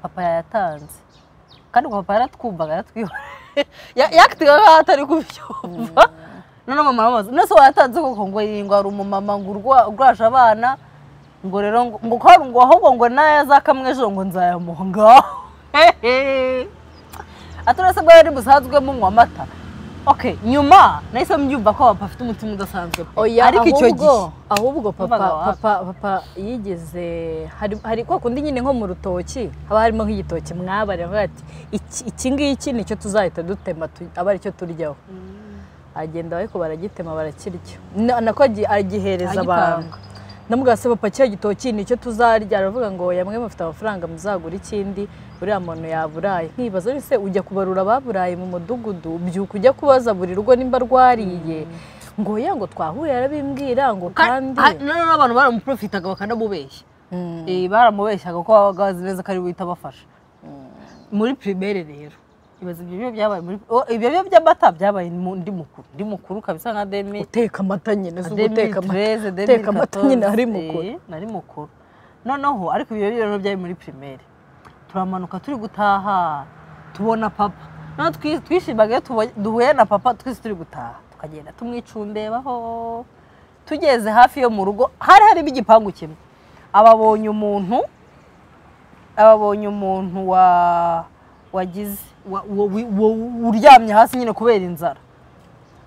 papa yayatanze kandi ngo papa yaratwumvaga yaratwihoreye yakitiga nkaho atari kubyumva noneho mama aramubaza nese wayatanze koko ngo iyi ngo hari umumama ngo urwa- urwaje abana ngo rero ngo ngo ahubwo ngo na yo azakamwe ejo ngo nzayamuha ngaho aturese bwo yari busanzwe munywa amata okay nyuma nahise mbyumva ko papa afite umutima udasanzwe. Pe. oya ariko icyo gihe. ahubwo papa papa papa yigeze hari kwa kundi nyine nko mu rutoki haba harimo nk'igitoki mwabare ati iki iki ngiki ni cyo tuzahita dutema tu- aba ari cyo turyaho agenda ariko baragitema barakirya Na- nako agi- agihereza abantu. Ndamubwira se papa kiriya gitoki ni cyo tuzarya? Aravuga ngo yamwe mufite amafaranga muzagura ikindi. Uriya muntu yaburaye. Nkibaza ese ujya kubarura ababuraye mu mudugudu byuka ujya kubaza buri rugo nimba rwariye. Ngo ya ngo twahuye arabimbwira ngo kandi noneho abantu baramuprofitaga bakanamubeshya. Mm. Eh, baramubeshyaga ko babaga bazi neza ko ari buhita abafasha. Muri pirimere rero ibaza ibyo byo byabaye muri ibyo byo by'amata byabaye ndi mukuru ndi mukuru kabisa nka demi. Uteka amata nyine Demi uguteka amata. Uteka amata nyine ari mukuru. Eh, nari mukuru. Noneho ariko ibyo rero byari muri pirimere turamanuka turi gutaha tubona papa. Twishimaga iyo duhuye na papa twese turi gutaha. Tukagenda tumwicundebaho tugeze hafi yo mu rugo hari harimo igipangu kimwe. Ababonye umuntu ababonye umuntu wa wagize uryamye hasi nyine kubera inzara.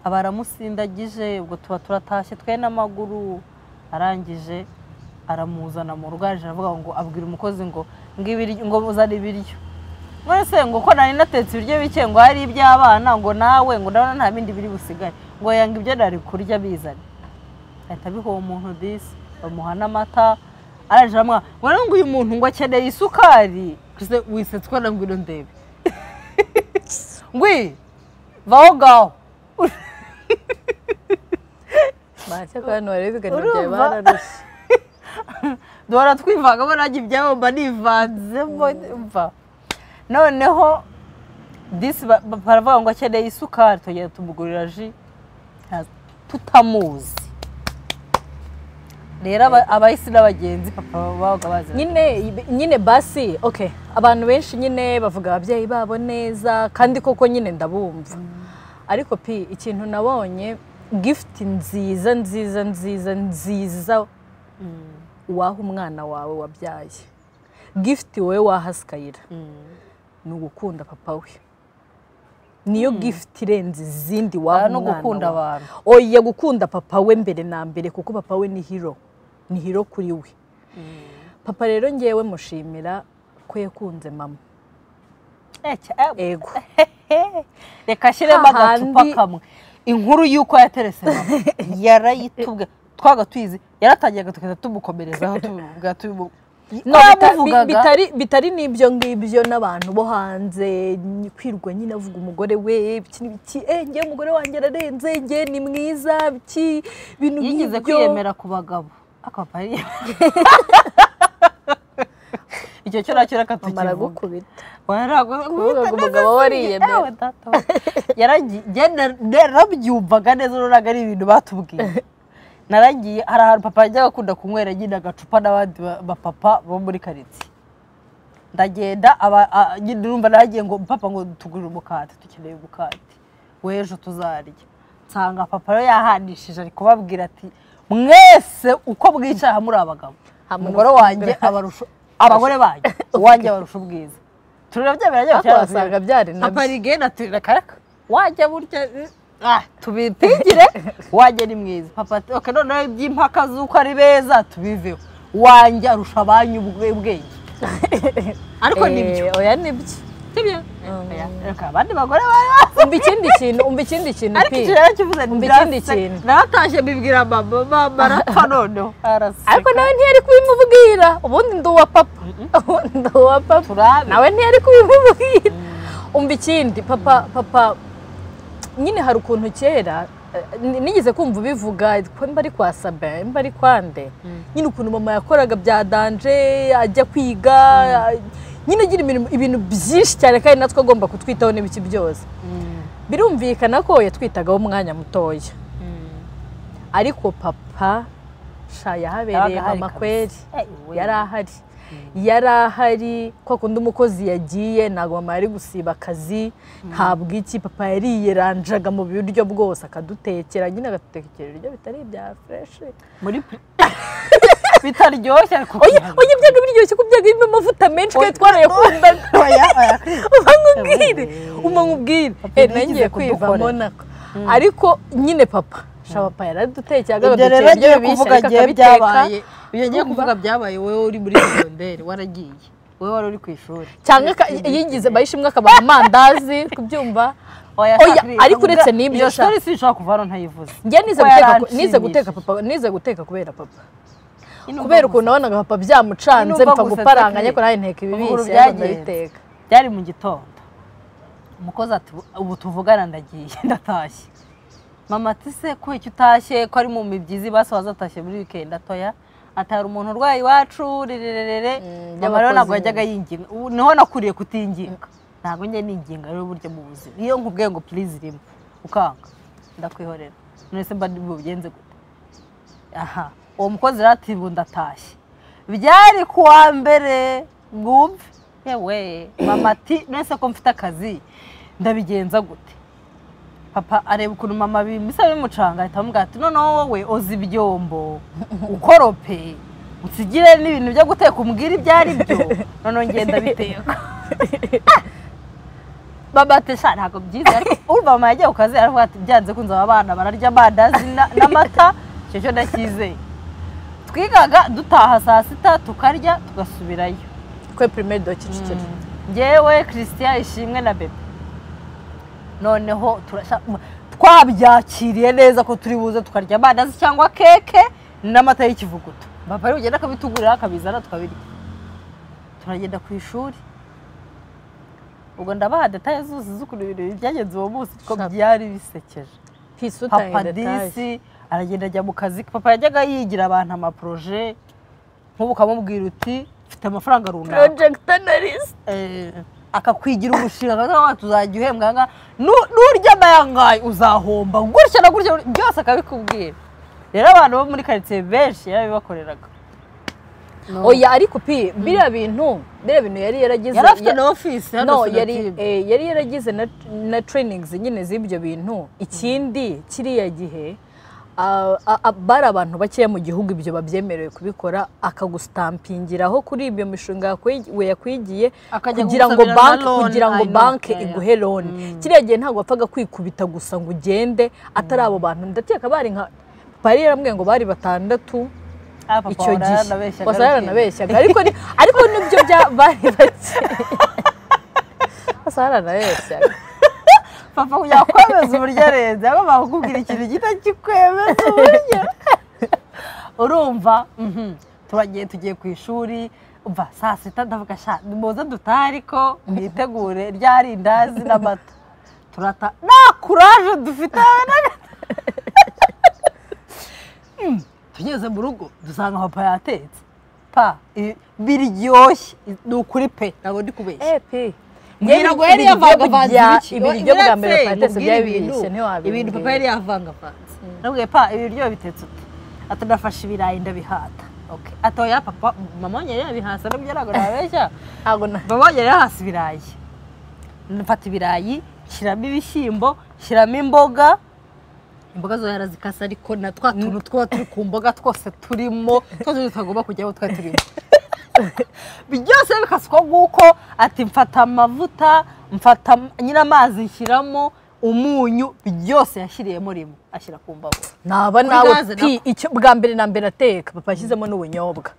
Aba aramusindagije ubwo tuba turatashye twe n'amaguru arangije. Aramuzana mu rugo araje aravuga ngo abwira umukozi ngo ngo uzane ibiryo. None se ngo ko nari natetse ibiryo bike ngo hari iby'abana ngo nawe ngo ndabona nta bindi biri busigare. Ngo yanga ibyo nari kurya bizane. Ahita abiha uwo muntu disi bamuha n'amata araje aramwa ngo ngo uyu muntu ngo akeneye isukari. Wisetse ko ngwino ndebe. [laughs] Ngwi vaho ngaho cyakora hano bareba ibiganiro byawe bararushye [laughs] duhora twivangamo nanjye ibyabo mba nivanzemo mva noneho disi ba- ba- baravuga ngo akeneye isukari tugenda tumugurira ji. Tutamuzi. Rero aba- abahisi n'abagenzi papa babaga bazi. Nyine nyine basi okay abantu benshi nyine bavuga ababyeyi babo neza kandi koko nyine ndabumva. Ariko pi ikintu nabonye gifuti nziza nziza nziza nziza. Waha umwana wawe wabyaye. Gifuti wowe waha sikayira ni ugukunda papa we. Niyo gifuti irenze izindi waha no umwana gukunda abantu. Oya gukunda papa we mbere na mbere kuko papa we ni hiro ni hiro kuri we. Papa rero ngewe mushimira ko yakunze mama. Ego. [laughs] Reka ashyiremo agacupa kamwe. Inkuru y'uko yaterese mama. [laughs] Yarayitubwe. Twaga tuyizi yaratangiye tugahita tumukomerezaho [laughs] bitari bitari n'ibyo ngibyo n'abantu bo hanze kwirwa nyine avuga umugore we biki n'ibiki eh umugore wanjye ararenze ngewe ni mwiza biki ibintu yigeze nk'ibyo kwiyemera ku bagabo. Akaba ari [laughs] icyo cyo na cyo reka ngo umugabo we. Na- narabyumvaga neza urabona ari ibintu batubwiye. [laughs] naragiye hari ahantu papa yajyaga akunda kunywera nyine agacupa n'abandi ba- bapapa bo muri karitsiye. Ndagenda urumva naragiye ngo papa ngo tugurire umukati dukeneye umukati w'ejo tuzarya nsanga papa rero yahanishije ari kubabwira ati mwese uko mwicara muri abagabo. Umugore wanjye abarusha abagore banjye [laughs] uwanjye abarusha ubwiza. Turabyemera ariko wasanga byari na byo. Aparigena turakaraka wajya burya ah, tubipingire [laughs] wajya ni mwiza. Papa okay noneho iby'impaka z'uko ari beza tubiveho. Wanjye arusha abanyu ubwe- ubwenge. [laughs] Ariko ni byo Eh, oya ni byo reka abandi bagore umva ikindi kintu umva ikindi kintu ariko icyo rero kivuze Umva ikindi kintu. naratashye mbibwira mama mama [laughs] arapfa noneho. Ariko nawe ntiyari kubimubwira. Ubundi ndi uwa papa. Ndi uwa papa. Nawe ntiyari kubimubwira. Umva ikindi papa papa nyine hari ukuntu kera eh, ni- nigeze kumva ubivuga ko mba ari kwa sabe mba ari kwande nyine ukuntu mama yakoraga bya danje ajya kwiga nyine agira ibintu- byinshi cyane kandi natwe agomba kutwitaho n'ibiki byose. Birumvikana ko yatwitagaho umwanya mutoya. Ariko papa sha yahabereye Yabaga ahari mama kweri we. yari ahari yari ahari kwa kundi umukozi yagiye ntabwo mama yari gusiba akazi ntabwo iki papa yariyeranjaga mu biryo bwose akadutekera nyine agadutekera ibiryo bitari ibya fureshi [laughs] bitaryoshye ariko oya oya ibyaga biryoshye ko byaga birimo amavuta menshi kandi oya. uba [laughs] nkubwire uba nkubwire. Nangiye kwivamo nako ariko nyine papa sha papa yaradutekeraga agadutekera ibyo ngiye akabiteka. Ibyo ngiye kuvuga byabaye wowe uri muri segonderi waragiye. Wowe wari uri ku ishuri. Cyangwa yigize bayishimwe akabaha amandazi kubyumva? [laughs] Ariko uretse n'ibyo, iyo sha. shuri sinshobora kuva hano ntayivuze. Njye nize guteka papa nize guteka kubera papa. Kubera ukuntu nabonaga papa byamucanze mpfa guparanga ariko nawe nteka ibibisi ndabiteka byari mu gitondo. Umukozi ati ubu tuvugana ndagiye [laughs] ndatashye. Mama ati se ko icyo utashye? Ko ari mu mibyizi basi wazatashye muri wikendi atoya? Atari umuntu urwaye iwacu rirerere Mm, mama rero ntabwo yajyaga yinginga ni ho nakuriye kutinginga ntabwo njye ninginga rero burya mu buzima. Iyo nkubwiye ngo purize irimo ukanga ndakwihorera. None se mba bubigenze gute? Aha. Uwo mukozi rero ati ubu ndatashye. Byari ku wa mbere mwumve? Yewe. Mama ati none se ko mfite akazi ndabigenza gute? Papa areba ukuntu mama bimisa bimucanga ahita amubwira ati noneho wowe oza ibyombo ukorope usigire n'ibintu byo guteka umbwire ibyo ari byo. Noneho ngenda biteka. [laughs] Baba ati sha ntabwo byiza. Urumva mama yagiye ku kazi aravuga ati byanze kunze aba bana bararya amandazi na- n'amata icyo cyo ndacyizeye twigaga dutaha saa sita tukarya tugasubirayo. Kwe pirimeri do kicukiro ngewe christian ishimwe na bebe noneho twabyakiriye neza ko turi buze tukarya amandazi cyangwa keke n'amata y'ikivuguto. Papa ari bugenda akabitugurira akabizana tukabirya. Turagenda ku ishuri. Ubwo ndabaha detaye zose z'ukuntu ibintu byagenze uwo munsi ko byari bisekeje. Papa disi aragenda ajya mu kazi papa yajyaga yigira abantu amaporoje nk'ubu ukamubwira uti mfite amafaranga runaka. Porojegiti analisi eh, akakwigira umushinga ngo tuzajya uhembwa nurya amayangaye uzahomba gutya na gutya byose akabikubwira. Rero abantu bo muri karitsiye benshi yarabibakoreraga oya ariko pi biriya bintu biriya bintu yari yaragize yari afite na ofisi no yari eh, yari yaragize na, na trainings nyine z'ibyo bintu. Ikindi kiriya gihe bari abantu bakeya mu gihugu ibyo babyemerewe kubikora akagusitampingiraho kuri ibyo mishinga yakwigiye kugira ngo banki kugira ngo banki iguhe loan. Kiriya gihe ntabwo wapfaga kwikubita gusa ngo ugende atari abo bantu. Ndakeka bari nka bari yarambwiye ngo bari batandatu Ah, icyo gihe. ariko- yaranabeshyaga ariko ni- ariko ni byo bya bari bake. [laughs] Wasa yaranabeshyaga papa kugira ngo kwemeza uburyo arenze agomba kukubwira ikintu gito kikwemeza uburyo? Urumva? Mhm, turagiye tugiye ku ishuri. Umva saa sita ndavuga sha nimuze dutahe ariko mwitegure ryari indazi n'amata turata nta kuraje dufite Mm, tugeze mu rugo dusanga papa yatetse. Pa biryoshye. Ni ukuri pe ntabwo ndi kubeshya. Mbwira ngo yari yavangavanze ibiki ibiryo bwa mbere twatetse byari bibishye ntiwabimbwira ibintu papa yari yavangavanze nabwiye pa ibiryo bitetse ute ati ndafashe ibirayi ndabihata Okay. ati oya papa mama yari yabihasa na byo ntabwo nabeshya mama yari yahasa ibirayi mfata ibirayi shyiramo ibishyimbo shyiramo imboga imboga zo yarazikase ariko na twa tuntu twaba turi ku mboga twose turimo. [laughs] Twose tutagomba kujyaho twari turimo. [laughs] [laughs] byose bikaswa nguko ati mfata amavuta mfata nyine amazi nshyiramo umunyu. Byose yashyiriyemo rimwe ashyira ku mbago naba nawe pi icyo bwa mbere na mbere ateka papa yashyizemo n'ubunyobwa.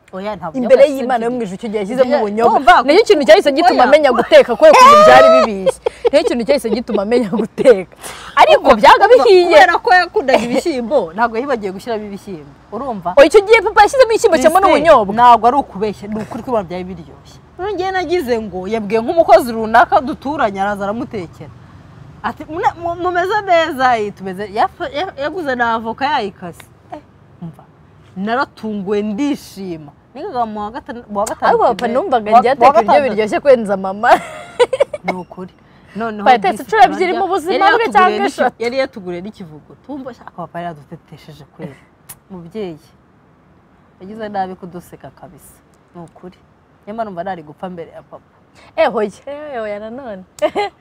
Imbere y'imana yo mu ijuru icyo gihe yashyizemo ubunyobwa ni cyo kintu cyahise gituma amenya guteka kubera ukuntu byari bibishye [laughs] ni cyo kintu cyahise gituma amenya guteka ariko byaga bihiye kubera ko yakundaga ibishyimbo ntabwo yibagiwe gushyiramo ibishyimbo urumva? Icyo gihe papa yashyizemo igishyimbo cyangwa n'ubunyobwa ntabwo ari ukubeshya ni ukuri kwibona byari biryoshye none njyewe nagize ngo yabwiye nk'umukozi runaka duturanye araza aramutekera. Ati "Muna- mu- mumeze neza? Yaguze na avoka yayikase. Eh, naratunguwe ndishima. Nigaga mu wa gatanu mu wa gatanu ariko papa numvaga njye ateka ibiryo biryoshye kwenza mama. Ni ukuri. Disi inshuro ebyiri mu buzima bwe cyangwa eshatu. yari yatuguriye n'ikivugo tumva shaka papa yari yadutetesheje kweri mubyeyi yagize nabi kuduseka kabisa. Ni ukuri nyamara numva nari gupfa mbere ya papa. Ehoye ehoye nanone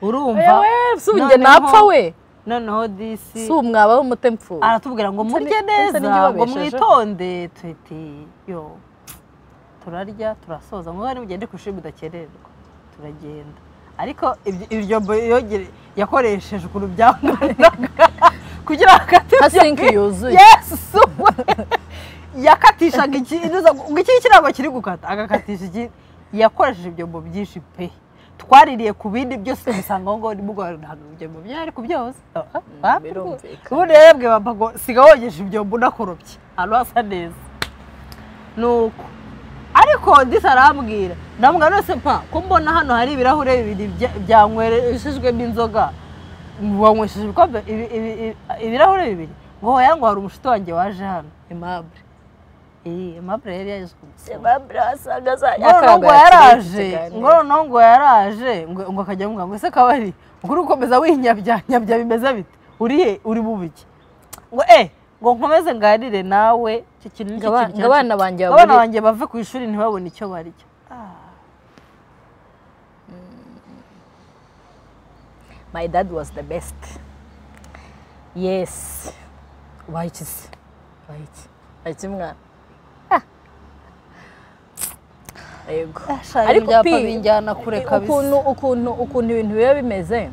urumva? Si napfa we? Noneho disi si umwabaho umute mpfuye aratubwira ngo murye neza ngo mwitonde. Tuti yo turarya turasoza. Bari mugende ku ishuri mudakererwa. Turagenda. Ariko ibyo- ibyo mbo- yogere- yakoresheje ukuntu byanganaga [laughs] kugira ngo akate yuzuye. Yesu [laughs] yakatishaga ikintu ngo iki kirango kiri gukata? Agakatisha iki? Yakoresheje ibyombo byinshi pe. Twaririye ku bindi byose bisanga aho ngaho nimugoroba ntabwo ibyombo byari kubyoza birumvikana. ubu rero yabwiye papa ngo siga wogeje ibyombo unakorobye ahantu hasa neza. Nuko ariko disi arambwira ndamubwira nose pa ko mbona hano hari ibirahure bibiri bya- byanywereshejwemo inzoga wanywesheje ibikombe ibi- ibi- ibi- ibirahure bibiri? Ngo hoya ngo hari umushuti wanjye waje hano. Aimable. Iyi aimable yari yaje kumusura aimable asanga za ngo yaraje ngo noneho ngo yaraje ngo akajya ngo ese kabari ngo uri gukomeza winyabya nyabya bimeze bite? Uri he? Uri mu biki ngo eh ngo nkomeze nganire nawe. Icyo kintu Ngo abana banjye bave ku ishuri ntibabone icyo barya my dad was the best yes wayikize wayiki wayiki mwana Ah. yego ariko pi- ukuntu ukuntu ukuntu ibintu biba bimeze ah,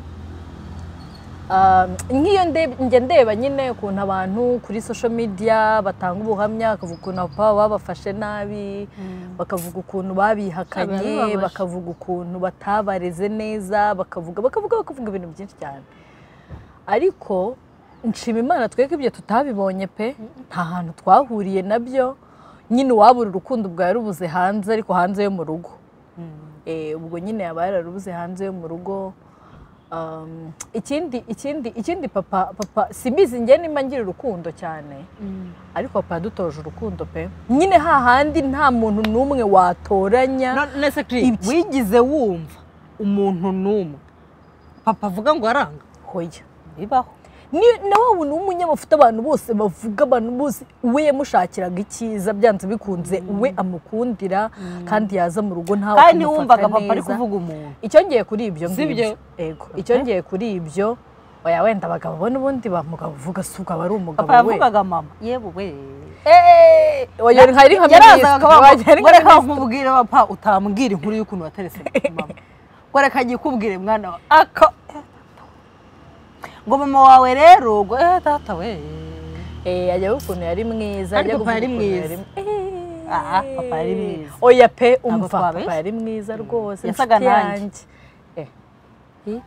nk'iyo ndeb- njya ndeba nyine ukuntu abantu kuri social media batanga ubuhamya bakavuga ukuntu abapapa babafashe nabi bakavuga ukuntu babihakanye bakavuga ukuntu batabareze neza bakavuga bakavuga bakavuga ibintu byinshi cyane. Ariko nshima imana twebwe ibyo tutabibonye pe nta hantu twahuriye na byo nyine uwabura urukundo bwawe rubuze hanze ariko hanze yo mu rugo. Eh, ubwo nyine yaba yararubuze hanze yo mu rugo Um, ikindi ikindi ikindi papa papa simbizi njye nimba ngira urukundo cyane. Ariko papa yadutoje urukundo pe. Nyine hahandi nta muntu n'umwe watoranya wigize wumva. Umuntu n'umwe. Papa avuga ngo aranga. Hoya. Bibaho. Ni- na wa muntu w'umunyamafuta abantu bose bavuga abantu bose we yamushakiraga icyiza byanze bikunze we amukundira kandi yaza mu rugo ntawe kandi wumvaga papa ari kuvuga umuntu. Icyongeye kuri ibyo ngibyo. Byo? ego icyongeye kuri ibyo oya wenda abagabo bo n'ubundi ba mugabo uvuga si ukaba ari umugabo papa we. yavugaga mama. Yewe we. Oya nkari nka minisitiri ngo reka nkubwire papa utambwira inkuru y'ukuntu waterese mama. [laughs] Ngo reka nyikubwire mwana wa aka ngo mama wawe rero ngo eh data we. Eh, ajya ukuntu yari mwiza ajya papa yari mwiza. Eh, aha papa yari mwiza. Oya pe umva papa yari mwiza rwose Yasaga nanjye. Eh. [laughs]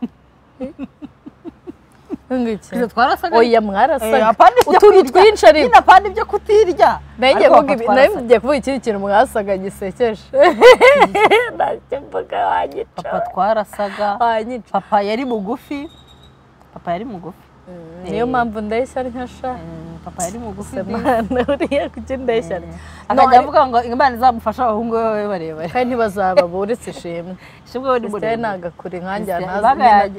Eh? Eh? Twize twarasaga oya Eh, mwarasaga ibyo utuntu twinshi ariko nyine apana ibyo kutirya. Nayo ngiye Ariko kuvuga ikindi kintu mwasaga gisekeje. [laughs] Ntacyo mvuga wanyica. Papa twarasaga. Papa yari mugufi. Papa yari mugufi. Niyo mpamvu ndayishya nkasha Eh, papa yari mugufi uriya kuki ndayishya akajya avuga ngo imana izamufasha abahungu be barebare kandi ntibazaba buretse ishimwe ishimwe we ni muremure nkanjye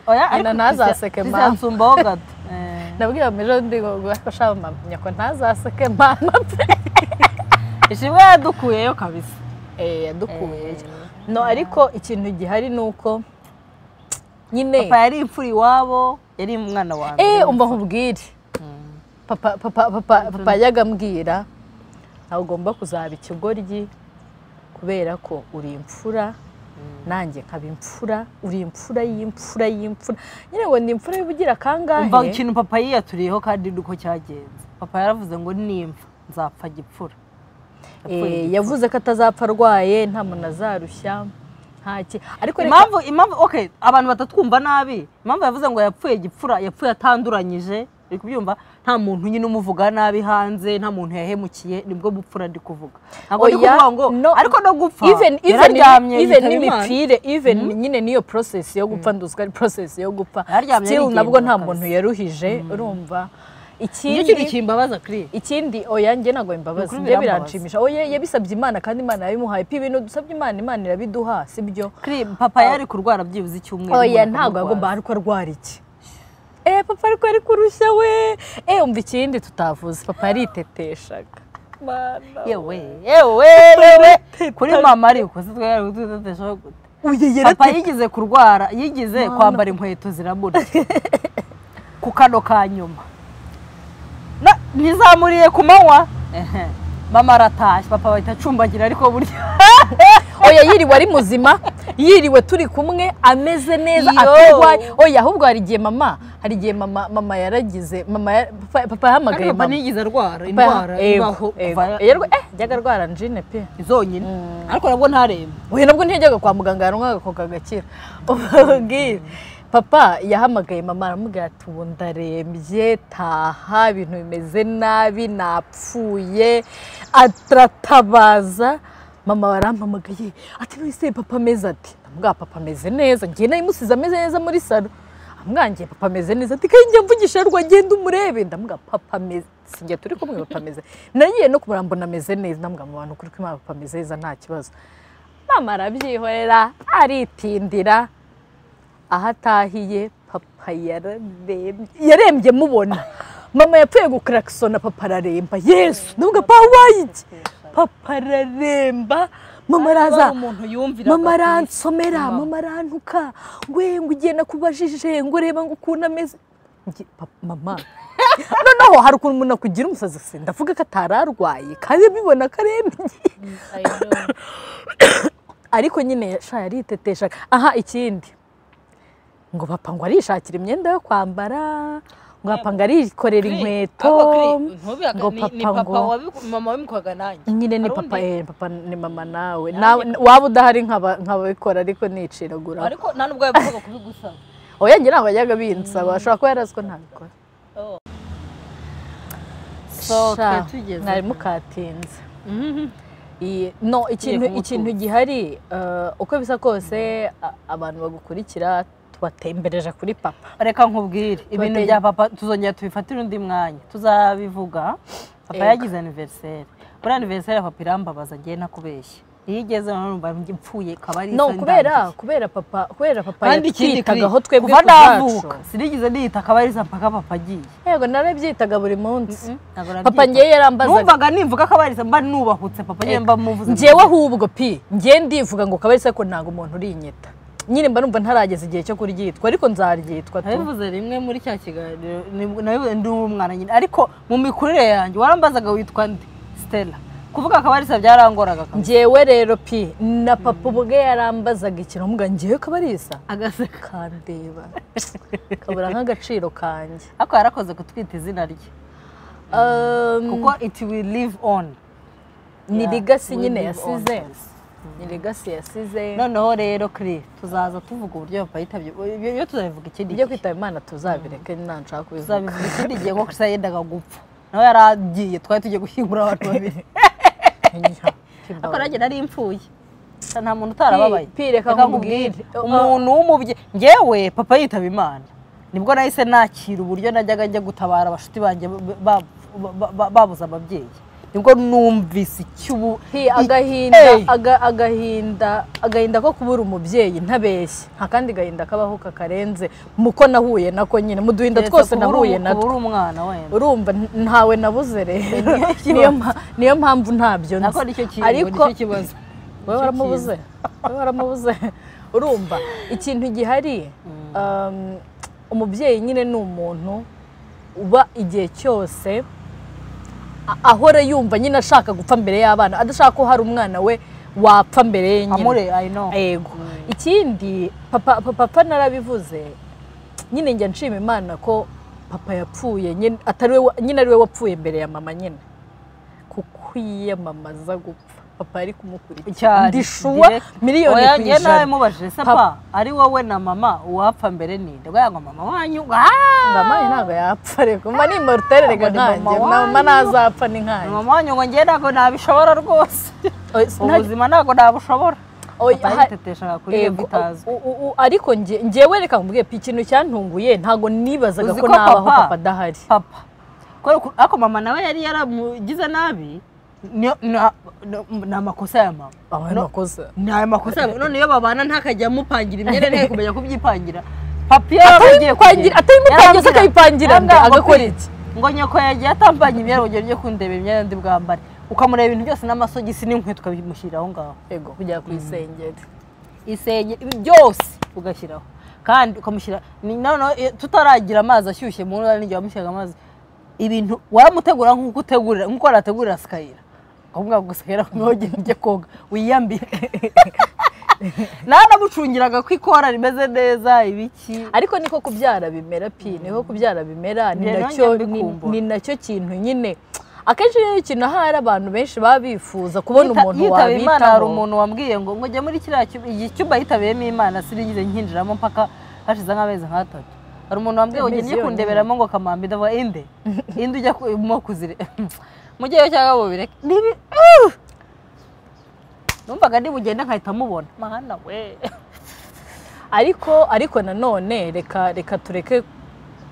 oya, nyina ariko ntazaseke mama Christian nsumbaho gato nabwira mu ejo ndi ashaka mama ko ntazaseke mama pe ishimwe yadukuyeyo kabisa eh yadukuye no ariko ikintu gihari ni uko nyine. Papa yari imfura iwabo yari umwana wa mbere. Eh umva nkubwire. Papa papa papa papa yajyaga ambwira ntabwo ugomba kuzaba ikigoryi kubera ko uri imfura. Nanjye nkaba imfura uri imfura y'imfura y'imfura. Nyine ngo ni imfura y'ubugira kangahe? Umva ikintu papa yiyaturiyeho kandi nuko cyagenze. Papa yaravuze ngo nimva nzapfa gipfura. Eh, gipfura. yavuze ko atazapfa arwaye nta muntu azarushya. Ariko impamvu impamvu okay abantu batatwumva nabi. Impamvu yavuze ngo yapfuye gipfura yapfuye atanduranyije. Uri kubyumva nta muntu nyine umuvuga nabi hanze nta muntu yahemukiye ni bwo bupfura ndi kuvuga. Ntabwo ndi Oya, kuvuga ngo ariko no gupfa. even even yararyamye even yitaba Imana. n'imipire even nyine niyo process yo gupfa nduzwa ari process yo gupfa. Still nabwo nta muntu yaruhije urumva. Ni cyo kintu ikindi kimbabaza kuri ikindi oya njye ntabwo imbabazi. Njye biranshimisha. Oya yabisabye imana kandi imana yabimuhaye. Pe ibintu dusabye imana imana irabiduha sibyo kuri papa yari kurwara byibuze icyumweru oya ntabwo akamurwaza. agomba ariko arwara iki? Eh papa ariko ari kurushya we. Eh umva ikindi tutavuze. Papa yariteteshaga yewe yewe yewe. kuri mama ariko si twari kututeteshaho gute? Papa yigize kurwara yigize kwambara inkweto ziramurya [laughs] ku kano ka nyuma. Ntizamuriye ku manywa. Mama aratashye papa bahita acumbagira ariko burya. [laughs] Oya yiriwe ari muzima. Yiriwe turi kumwe ameze neza atarwaye. Oya ahubwo hari igihe mama hari igihe mama mama yaragize mama papa- yahamagaye mama. ntiyigize arwara indwara Yarwa- eh yajyaga arwara njine pe. Zonyine ariko nabwo ntarembe oya nabwo ntiyajyaga kwa muganga yaranywaga koka agakira ubwire papa yahamagaye mama aramubwira ati ubu ndarembye taha ibintu bimeze nabi napfuye aratabaza mama barampamagaye ati none papa ameze ati ndamubwira papa ameze neza njye nayimusize ameze neza muri salo amwangiye papa ameze neza ati kandi njya mvugisha rwa genda umurebe. Ndamubwira papa ameze sinjye turi kumwe papa ameze. Nagiye no kumuramba mbona ameze neza. Ndamubwira mu bantu kuri kumwe papa ameze neza nta kibazo. Mama arabyihorera aritindira aho atahiye papa yararembye yarembye mubona. Mama yapfuye gukarakisona papa araremba. Yesu nubwo papa wabaye iki papa araremba. Mama araza mama aransomera mama. arantuka. We ngo ugiye nakubajije ngo reba ngo ukuntu ameze. Mama. [laughs] Noneho hari ukuntu umuntu akugira umusazi se ndavuga ko atari arwaye kandi abibona ko arembye [coughs] ariko nyine sha yariteteshaga aha ikindi. Ngo papa ngo arishakira imyenda yo kwambara ngo papa ngo arikorera inkweto ngo papa ngo mama wabikwaga nanjye. Nyine ni papa eh papa ni mama nawe. Waba udahari nkaba nkabikora ariko niciragura. Ariko nta nubwo yavugaga kubigusaba [laughs] oya njye ntabwo yajyaga binsaba ashobora kuba yarazi ko ntabikora. Mwari mukatinze. Iyi- no ikintu gihari eh, uko bisa kose abantu bagukurikira tubatembereje kuri papa. Reka nkubwire ibintu bya papa tuzongera tubifatire undi mwanya. Tuzabivuga. Papa yagize aniveriseri muri aniveriseri ya papa irambabaza ngiye nakubeshya iyo igeze numva mpfuye kaba ari no kubera kubera papa kubera papa kandi ikindi yatwitagaho twebwe kuva navuka sinigeze niyita akaba ari mpaka papa agiye. Yego narabyitaga buri munsi. Papa ngewe yarambazaga. Numvaga nimvuga ko abarisa mba nubahutse papa njye mba muvuze. Njyewe ahubwo pi njye ndivuga ngo kabarisa ko ntabwo umuntu urinyita nyine mba numva ntarageza igihe cyo kuryitwa ariko nzaryitwa tu. Nabivuze rimwe muri cya kiganiro ndi umwana nyine. Ariko mu mikurire yanjye warambazaga witwa nde? Stella. Kuvuga akabarisa byarangoraga njyewe rero pi na papa ubwe yarambazaga ikintu amuga njyewe kabarisa agaseka. Kandeba. [laughs] Kabura nk'agaciro kanjye. Ariko yarakoze kutwita izina rye. Um, kuko it will live on. Ni ligasi we nyine yasize. Ni ligasi yasize noneho rero kiri tuzaza tuvuga uburyo papa yitabye iyo tuzabivuga ikindi ibyo kwitaba imana tuzabireke ntanshaka kubivuga tuzabivuga ikindi gihe nko Chris yendaga gupfa. Nawe yari agiye twari tugiye gushyingura abantu babiri. [laughs] Ariko nanjye nari impfuye nta muntu utarababaye. Reka nkubwire. umuntu w'umubyeyi ngewe papa yitaba imana. Nibwo nahise nakira uburyo najyaga njya gutabara abashuti banjye ba- ba- ba- babuze ababyeyi. Ni bwo numvise icy'ubu agahinda agahinda agahinda ko kubura umubyeyi ntabeshye. Nta kandi gahinda kabaho kakarenze. Muko nahuye nako nyine mu duhinda Keretse twose nahuye natwo uri umwana wenda. Urumva ntawe nabuze rero. [laughs] Niyo mpamvu ntabyo nzi. Ariko [laughs] wowe waramubuze? wowe [laughs] waramubuze? Urumva ikintu gihari um, umubyeyi nyine ni umuntu uba igihe cyose ahora yumva nyine ashaka gupfa mbere y'abana adashaka ko hari umwana we wapfa mbere ye nyine yego. Ikindi papa papa papa narabivuze nyine njya nshima imana ko papa yapfuye nyine atari we wa- nyine ari we wapfuye mbere ya mama nyine. Kuko yiyamamaza gupfa. Papa yari kumukurikira. Ndishuwa miliyoni ku njye nawe ijana mubajije se pa ari wowe na mama uwapfa mbere ninde? Bwa ngo mama wanyu ngo amaye ntabwo yapfa reka mama ni immortelle reka ni nkanjye mama ntazapfa ni nkanjye mama wanyu ngo njye ntabwo nabishobora rwose. Ubuzima ntabwo nabushobora ariko njyewe reka nkubwiye pe ikintu cyantunguye ntabwo nibazaga ko nabaho papa- adahari. Papa. Ariko mama nawe yari yaramugize nabi ni amakosa ya mama. Aba No- makosa. ni ayo makosa. Ya mama none iyo babana ntakajya amupangira imyenda [laughs] ntiyari kumenya kubyipangira papa iyo yaba agiye se akayipangira agakora iki? ngo nyoko yagiye atampangira imyenda ngo ujye kundeba imyenda ndi bwambare. Ukamureba ibintu byose n'amasogisi n'inkweto ukabimushyira aho ngaho. Ego kujya ku isengeri. Isenge byose ugashyiraho. Kandi ukamushyira noneho iyo tutaragira amazi ashyushye mu nda n'igihe wamushyiraga amazi. Ibintu waramutegura nk'uko utegurira nk'uko warategurira sikayira ukavuga ngo sikayira mwogere ujye koga wiyambire nanamucungiraga ko ikora rimeze neza ibiki. Ariko niko kubyara bimera pi niko kubyara bimera ni Njye na cyo kintu nyine. Akenshi rero ikintu ahari abantu benshi baba bifuza kubona umuntu yitaba imana hari wabitaho. umuntu wambwiye ngo ngo jya muri kiriya cyumba yitabiyemo imana sinigeze nkinjiramo mpaka hashize nk'amezi nk'atatu. Hari umuntu wambwiye ngo njye kundeberamo ngo kamambi ndavuga inde [laughs] inde ujya kuzire [laughs] cyangwa mubireke nibi Uh! numvaga ndi bugende nkahita mubona. Mana we. Ariko ariko nanone reka reka tureke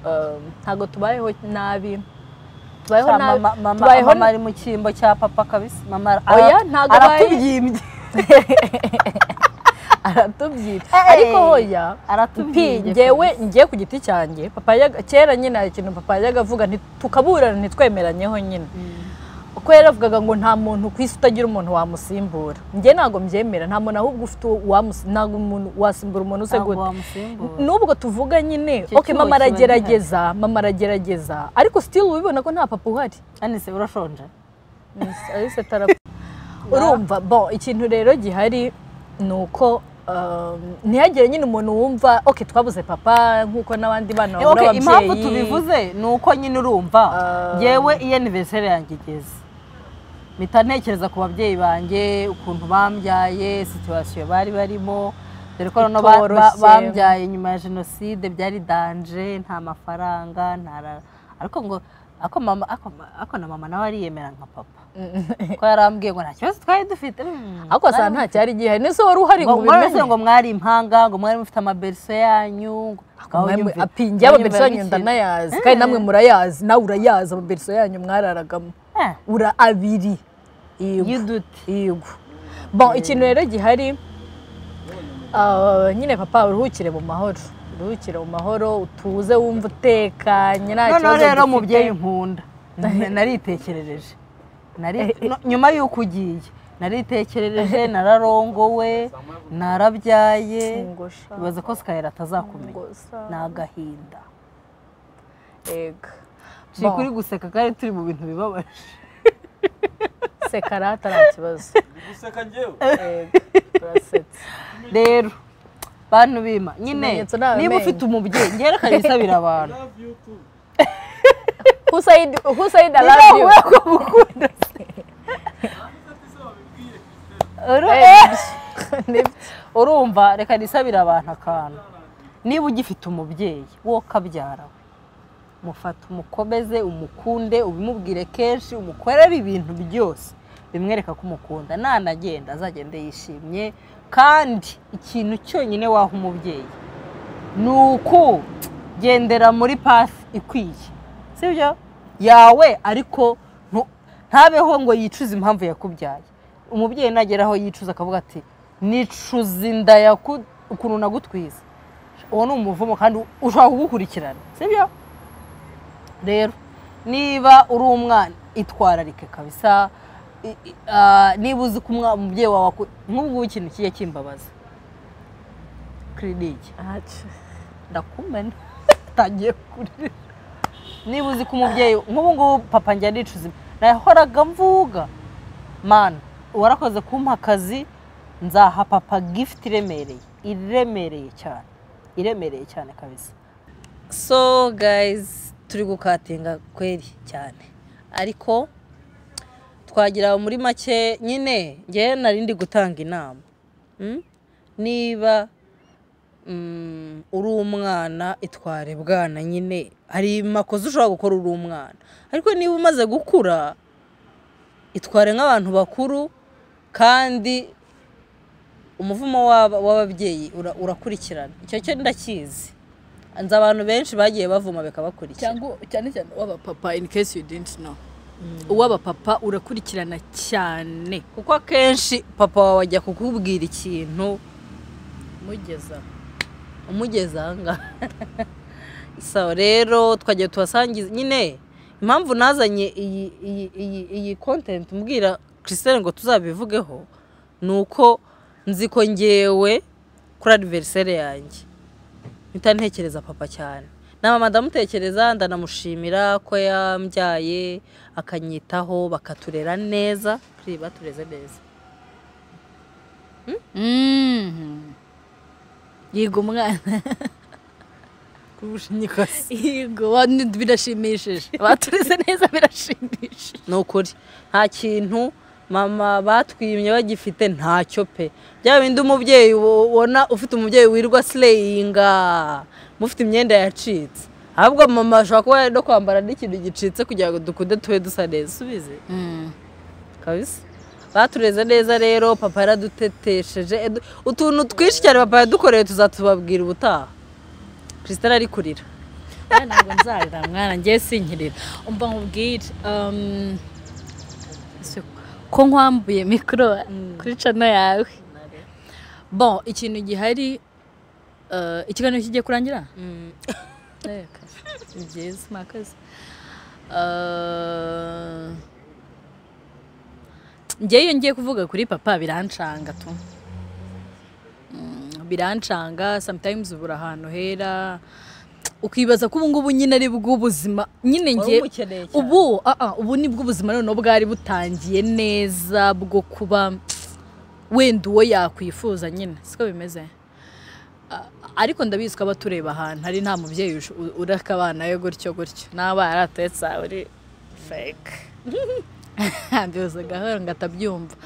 um, ntabwo tubayeho nabi. Tubayeho nabi. tubayeho mama ari mu cyimbo cya papa kabisa. Mama abaye- aratubyimbye. [laughs] Aratubyira Eh, ariko hoya njyewe njye ku giti cyanjye papa kera nyine hari ikintu papa yajyaga avuga nti- tukaburana ntitwemeranyeho nyine. Uko yaravugaga ngo nta muntu ku isi utagira umuntu wamusimbura. Njye ntabwo mbyemera nta muntu ahubwo ufite ntabwo umuntu wasimbura umuntu use gute nubwo tuvuga nyine Icyo ok cyuho mama aragerageza mama aragerageza ariko still ubibona ko nta papa uhari. Anise urashonje atarapfa. [laughs] urumva bo ikintu rero gihari ni uko um, ntihagire nyine umuntu wumva ok twabuze papa nk'uko n'abandi bana Eh, babura okay, impamvu ababyeyi tubivuze ni uko nyine urumva. Ah. ngewe iyo aniversary yanjye igeze. Mpita ntekereza ku babyeyi banjye ukuntu bambyaye situwasiyo bari barimo. Dore ko noneho bambyaye nyuma ya jenoside byari danje nta mafaranga ariko ngo ako mama ako ako na mama nawe ariyemera nka papa. [laughs] Ko yarambwiye ngo nta kibazo twari dufite. Mm, ariko wasanga nta cyari gihari nese wari uhari ngo ubimenye ngo mwari impanga ngo mwari mufite amaberiso yanyu ngo ngaho nyumvira- apingiye ngaho amaberiso nyumvira yanyu ndanayazi kandi namwe murayazi. Nawe urayazi amaberiso yanyu mwararagamo. Ura abiri. Yego bon ikintu rero gihari ah, nyine papa uruhukire mu mahoro. Uruhukire mu mahoro utuze wumva utekanye nta kibazo rero dufite. mubyeyi nkunda. [laughs] Naritekerereje. Nari- no- nyuma y'uko ugiye naritekerereje [laughs] nararongowe narabyaye. Ibaze ko sikayira atazakumenya. Ngosha. ni agahinda Bon, kuri guseka kandi turi mu bintu bibabaje seka rata nta kibazo guseka njyewe turasetse rero bantu bima nyine niba ufite umubyeyi ngerekane isabira abantu love you too. Who said who said i Niba love you wowe ko mukunda urumva reka nisabire abantu akantu niba ugifite umubyeyi wo kabyara we mufata umukomeze umukunde ubimubwire kenshi umukorere ibintu byose. Bimwereka ko umukunda. Nanagenda azagende yishimye kandi ikintu cyonyine waha umubyeyi ni uku gendera muri pasi ikwiye. Sibyo? Yawe ariko ntabeho ngo yicuze impamvu yakubyaye. Umubyeyi nageraho yicuza akavuga ati nicuza inda ukuntu nagutwiza. Uwo ni umuvumo kandi ushobora kugukurikirana. Sibyo? Rero. Niba uri umwana itwararike kabisa. Niba uzi ko umubyeyi wawe nk'ubu ikintu kijya kimbabaza. Kiriniki Aca. ndakumena utangiye [laughs] kurira. Niba uzi ko umubyeyi nk'ubu ngubu papa njya nicuza nahoraga mvuga mana warakoze kumpa akazi nzaha papa gifuti iremereye. Iremereye cyane. Iremereye cyane kabisa. So guys turi gukatinga kweri cyane. Ariko twagira muri make nyine ngewe nari ndi gutanga inama. Mm? niba mm, uri umwana itware bwana nyine hari makosa ushobora gukora uri umwana. Ariko niba umaze gukura itware nk'abantu bakuru kandi umuvumo w'aba- w'ababyeyi ura- urakurikirana. Icyo cyo ndakizi. Nzi abantu benshi bagiye bavuma bikabakurikira cyane cyane uw'abapapa in case you didn't know. Uw'abapapa urakurikirana cyane. Kuko akenshi papa wawe ajya kukubwira ikintu mugeza umugeze ahangaha [laughs] so rero twagiye tubasangiza nyine impamvu nazanye iyi iyi iyi iyi kontenti mbwira christelle ngo tuzabivugeho ni uko nzi ko ngewe kuri aniveriseri yanjye. Mpita ntekereza papa cyane. Na mama ndamutekereza ndanamushimira ko yambyaye akanyitaho bakaturera neza. Batureze neza. Yiga umwana. [laughs] Kurusha inyikasi yiga wa- ni- birashimishije. Batureze neza birashimishije. Ni ukuri nta kintu mama batwimye bagifite ntacyo pe. Bya bindi umubyeyi ubona ufite umubyeyi wirirwa sireyinga mufite imyenda yacitse. Ahubwo mama ashobora kuba yari no kwambara n'ikintu gicitse kugira ngo dukunde tube dusa neza usubize? Kabisa. Batureze neza rero papa yaradutetesheje utuntu twinshi cyane papa yadukoreye tuzatubabwira ubutaha. Christelle ari kurira ntabwo nzarira mwana ngiye sinkirira. Umva nkubwire um, ko nkwambuye mikoro kuri cano yawe bon ikintu gihari ikiganiro kigiye kurangira ni byiza mwakoze njyewe iyo ngiye kuvuga kuri papa birancanga tu birancanga sometimes ubura ahantu hera ukibaza ko ubu ngubu nyine ari bw'ubuzima. Nyine cyane. ubu ubu ni bw'ubuzima noneho bwari butangiye neza bwo kuba wenda uwo yakwifuza nyine. Siko bimeze? Ariko ndabizi ko aba tureba ahantu hari nta mubyeyi ureka abana gutyo gutyo. N'aba yaratetse uri fake. [laughs] Mbibuze gahoro ngo atabyumva.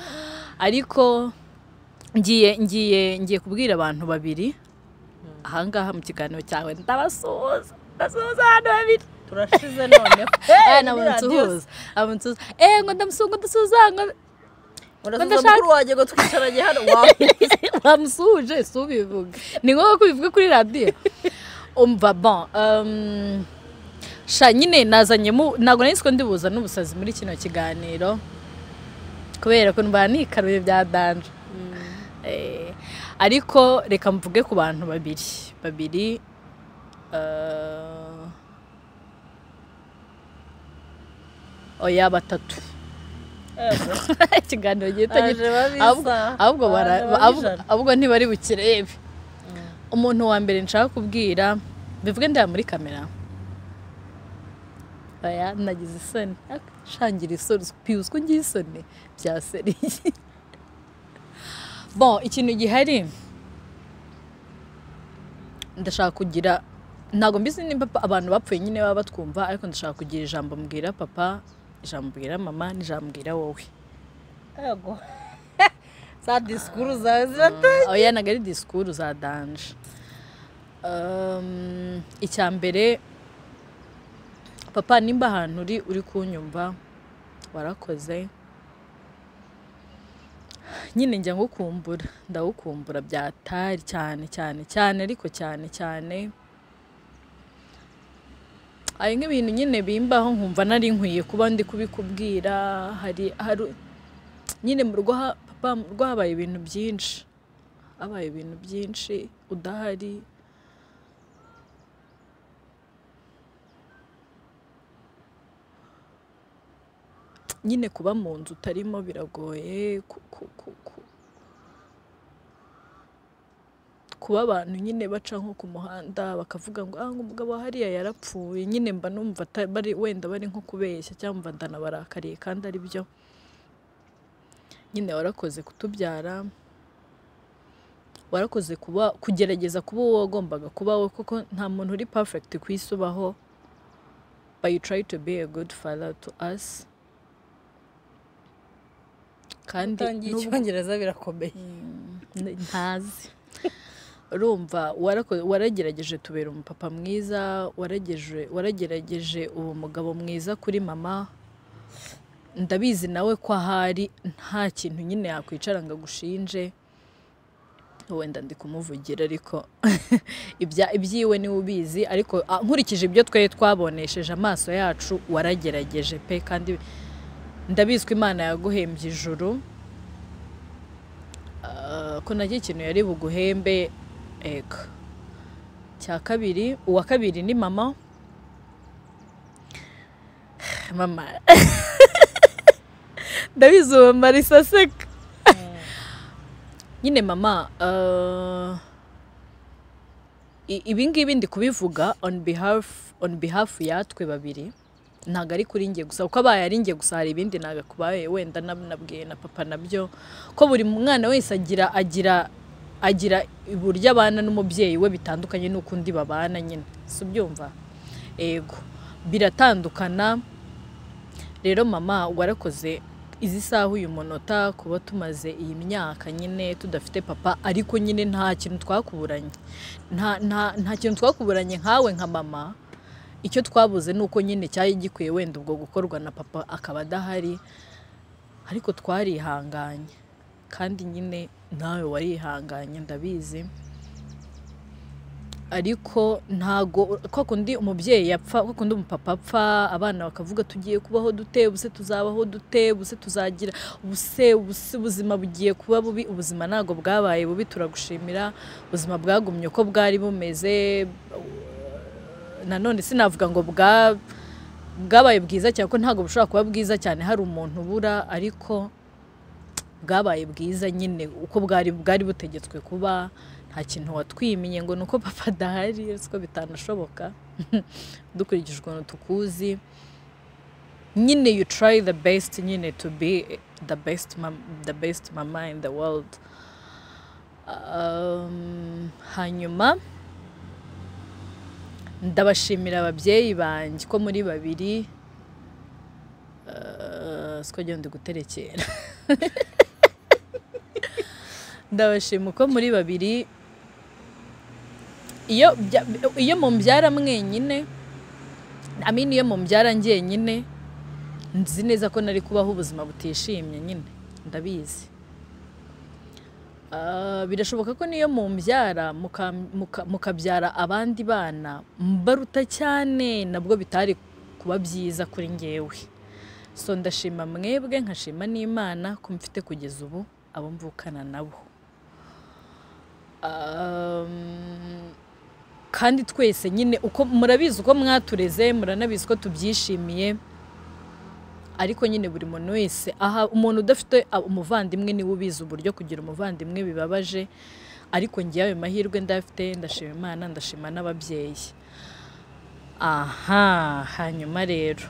Ariko ngiye ngiye ngiye kubwira abantu babiri ahangaha mu kiganiro cyawe. Ndabasuhuza ndasuhuza abantu babiri turashize noneho [laughs] Eh, ntabwo nsuhuza ntabwo nsuhuza eh ngo ndamusuhuza ngo ndashaka- mukuru wanjye ngo twicaranye hano [laughs] wamusuhuje si ubivuga. Ni ngombwa ko ubivuga kuri radiyo. Umva bon um, sha nyine nazanyemo ntabwo nari nzi ko ndibuza n'ubusazi muri kino kiganiro kubera ko nikaruye bya danje. Eh, ariko reka mvuge ku bantu babiri. Babiri eh, oya batatu. [laughs] Ikiganiro Aje gita babisa. ahubwo ntibari bukirebe. Umuntu wa mbere nshaka kubwira bivuge ndeba muri kamera. Aya nagize isoni. Shangira isoni. Pius ko ngiye isoni. Bya seriye [laughs] bon ikintu gihari? Ndashaka kugira ntabwo mbizi nimba abantu bapfuye nyine baba batwumva ariko ndashaka kugira ijambo mbwira papa ijambo mbwira mama n'ijambo mbwira wowe. Yego. [laughs] za disikuru zawe zirateye oya ntabwo ari disikuru za danje. Um, icya mbere papa nimba ahantu uri uri kunyumva warakoze. Nyine njya ngukumbura. Ndagukumbura byatari cyane cyane cyane ariko cyane cyane. Hari nk'ibintu nyine bimbaho nkumva nari nkwiye kuba ndi kubikubwira. Hari hari nyine mu rugo habaye ibintu byinshi. Habaye ibintu byinshi udahari. Nyine kuba mu nzu utarimo biragoye ku- ku- ku- ku- kuba abantu nyine baca nko ku muhanda bakavuga ngo ah umugabo hariya yarapfuye. Nyine mba numva wenda bari nko kubeshya cyangwa ndanabarakariye kandi ari byo. Nyine warakoze kutubyara warakoze kuba kugerageza kuba uwo wagombaga kuba we kuko nta muntu uri perfect ku isi ubaho. But you try to be a good father to us. Kandi icyongereza birakomeye. N- ntazi. Urumva waragerageje tubera umupapa mwiza waragerageje uwo mugabo mwiza kuri mama. Ndabizi nawe ko ahari nta kintu nyine yakwicara ngo agushinje. Wenda ndi kumuvugira ariko [laughs] ibyiwe ni we ubizi ariko ah, nkurikije ibyo twari twabonesheje amaso yacu waragerageje pe kandi ndabizi ko imana yaguhembye ijuru Ah, ko na cyo ikintu yari buguhembe ego cya kabiri uwa kabiri ni mama. [sighs] Mama. [laughs] Ndabizi uwo marisa aseka [laughs] nyine mama ah, i- ibi ngibi ndi kubivuga on behalf on behalf yatwe babiri. Ntabwo ari kuri njye gusa kuko abaye ari njye gusa hari ibindi ntabwo kubaye wenda nab- nabwiye na papa na byo ko buri mwana wese agira agira agira uburyo abana n'umubyeyi we bitandukanye n'uko undi babana nyine. Si ubyumva ego. Biratandukana. Rero mama warakoze izi saha uyu munota kuba tumaze iyi myaka nyine tudafite papa ariko nyine nta kintu twakuburanye. Nta kintu twakuburanye nkawe nka mama. Icyo twabuze ni uko nyine cyari gikwiye wenda ubwo gukorwa na papa akaba adahari ariko twarihanganye. Kandi nyine nawe warihanganye ndabizi. Ariko ntago kwa kundi umubyeyi yapfa kwa kundi umupapa apfa abana bakavuga tugiye kubaho dute ubuse tuzabaho dute ubuse tuzagira ubuse ubuzima bugiye kuba bubi ubuzima ntabwo bwabaye bubi turagushimira. Ubuzima bwagumye uko bwari bumeze nanone sinavuga ngo bwa bwabaye bwiza cyane ko ntabwo bushobora kuba bwiza cyane hari umuntu ubura ariko bwabaye bwiza nyine. Uko bwari bwari butegetswe kuba nta kintu watwimiye ngo ni uko papa adahari siko bitanashoboka [laughs] dukurikije ukuntu tukuzi nyine you try the best nyine to be the best the best mama in the world. Um, hanyuma ndabashimira ababyeyi banjye ko muri babiri uh, siko ndi guterekera [laughs] ndabashima uko muri babiri. Iyo bya- iyo mumbyara mwenyine amini iyo mumbyara njyenyine nzi neza ko nari kubaho ubuzima butishimye nyine. Ndabizi. Birashoboka ko niyo mumbyara muka- muka- mukabyara abandi bana mbaruta cyane nabwo bitari kuba byiza kuri ngewe. So ndashima mwebwe nkashima n'imana ko mfite kugeza ubu abo mvukana nabo kandi twese nyine uko murabizi uko mwatureze muranabizi ko tubyishimiye. Ariko nyine buri muntu wese aha umuntu udafite a- umuvandimwe ni we ubizi uburyo kugira umuvandimwe bibabaje ariko ngewe ayo mahirwe ndafite ndashima imana ndashima n'ababyeyi. Aha hanyuma rero.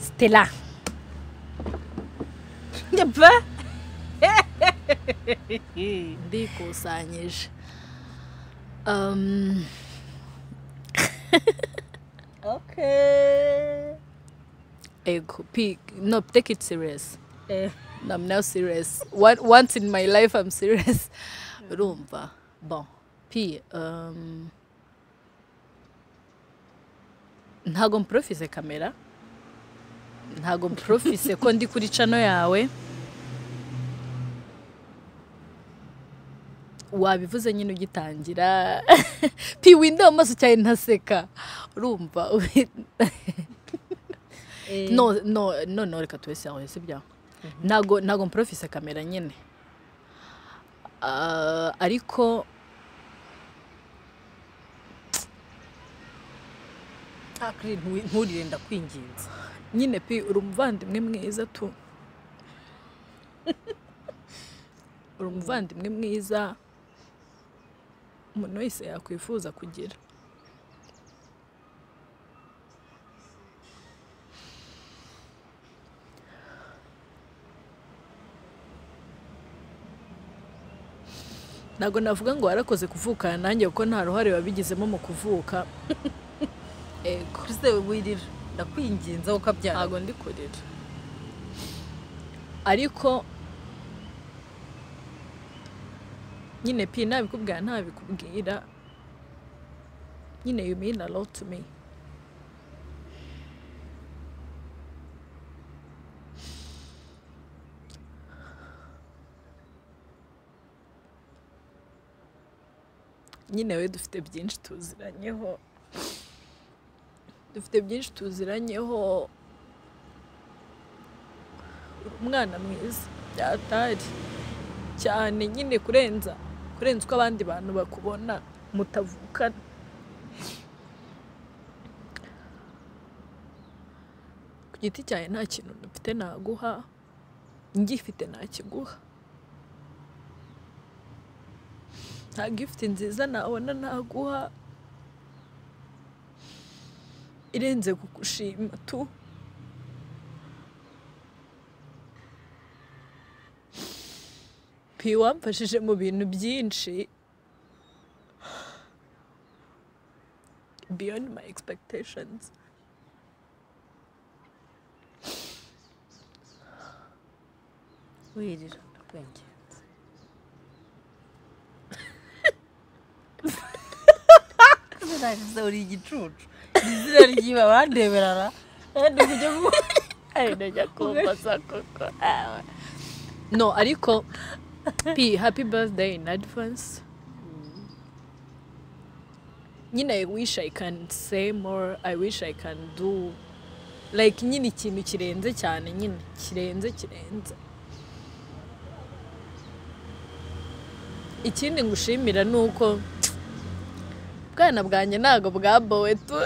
Stella. [laughs] Ndikusanyije. Um, [laughs] Okay. Ego pick no take it serious. Eh, I'm now serious. One- once in my life I'm serious. [laughs] Urumva bon. Pi um, ntago mprofise kamera. Ntago mprofise [laughs] ko ndi kuri cano yawe. Wabivuze nyine ugitangira. [laughs] Pi winda mu maso cyane ntaseka urumva no no no no reka tube serieux sibyo ntago ntago mprofise kamera nyine Ah, ariko ntakiri nturire ndakwinginze. Nyine pi uri umuvandimwe mwiza tu. [laughs] Uri umuvandimwe mwiza. Umuntu wese yakwifuza kugira. Ntabwo navuga ngo warakoze kuvukana nanjye kuko nta ruhare wabigizemo mu kuvuka. [laughs] Ego kristo wirira ndakwinginze ukabyara ntabwo ndi kurira ariko nyine pi ntabikubwira ntabikubwira. Nyine you mean a lot to me. Nyine we dufite byinshi tuziranyeho. Dufite byinshi tuziranyeho. Umwana mwiza. Byatari cyane nyine kurenza kurenza uko abandi bantu bakubona mutavukana. Ku giti cyawe nta kintu mfite naguha ngifite nakiguha nta gifite nziza nabona naguha irenze kugushima tu pi wamfashije mu bintu byinshi beyond my expectations. Wirira ndakwinginze ntagize uri igicucu izina ryiba bandeberara kandi kujya mu ndajya kumbaza koko no ariko pi happy birthday in advance. Nyine i wish i can say more. I wish i can do like nyine ikintu kirenze cyane nyine kirenze kirenze. Ikindi ngushimira ni uko bwana bwanjye ntabwo bwabowe tu. [laughs]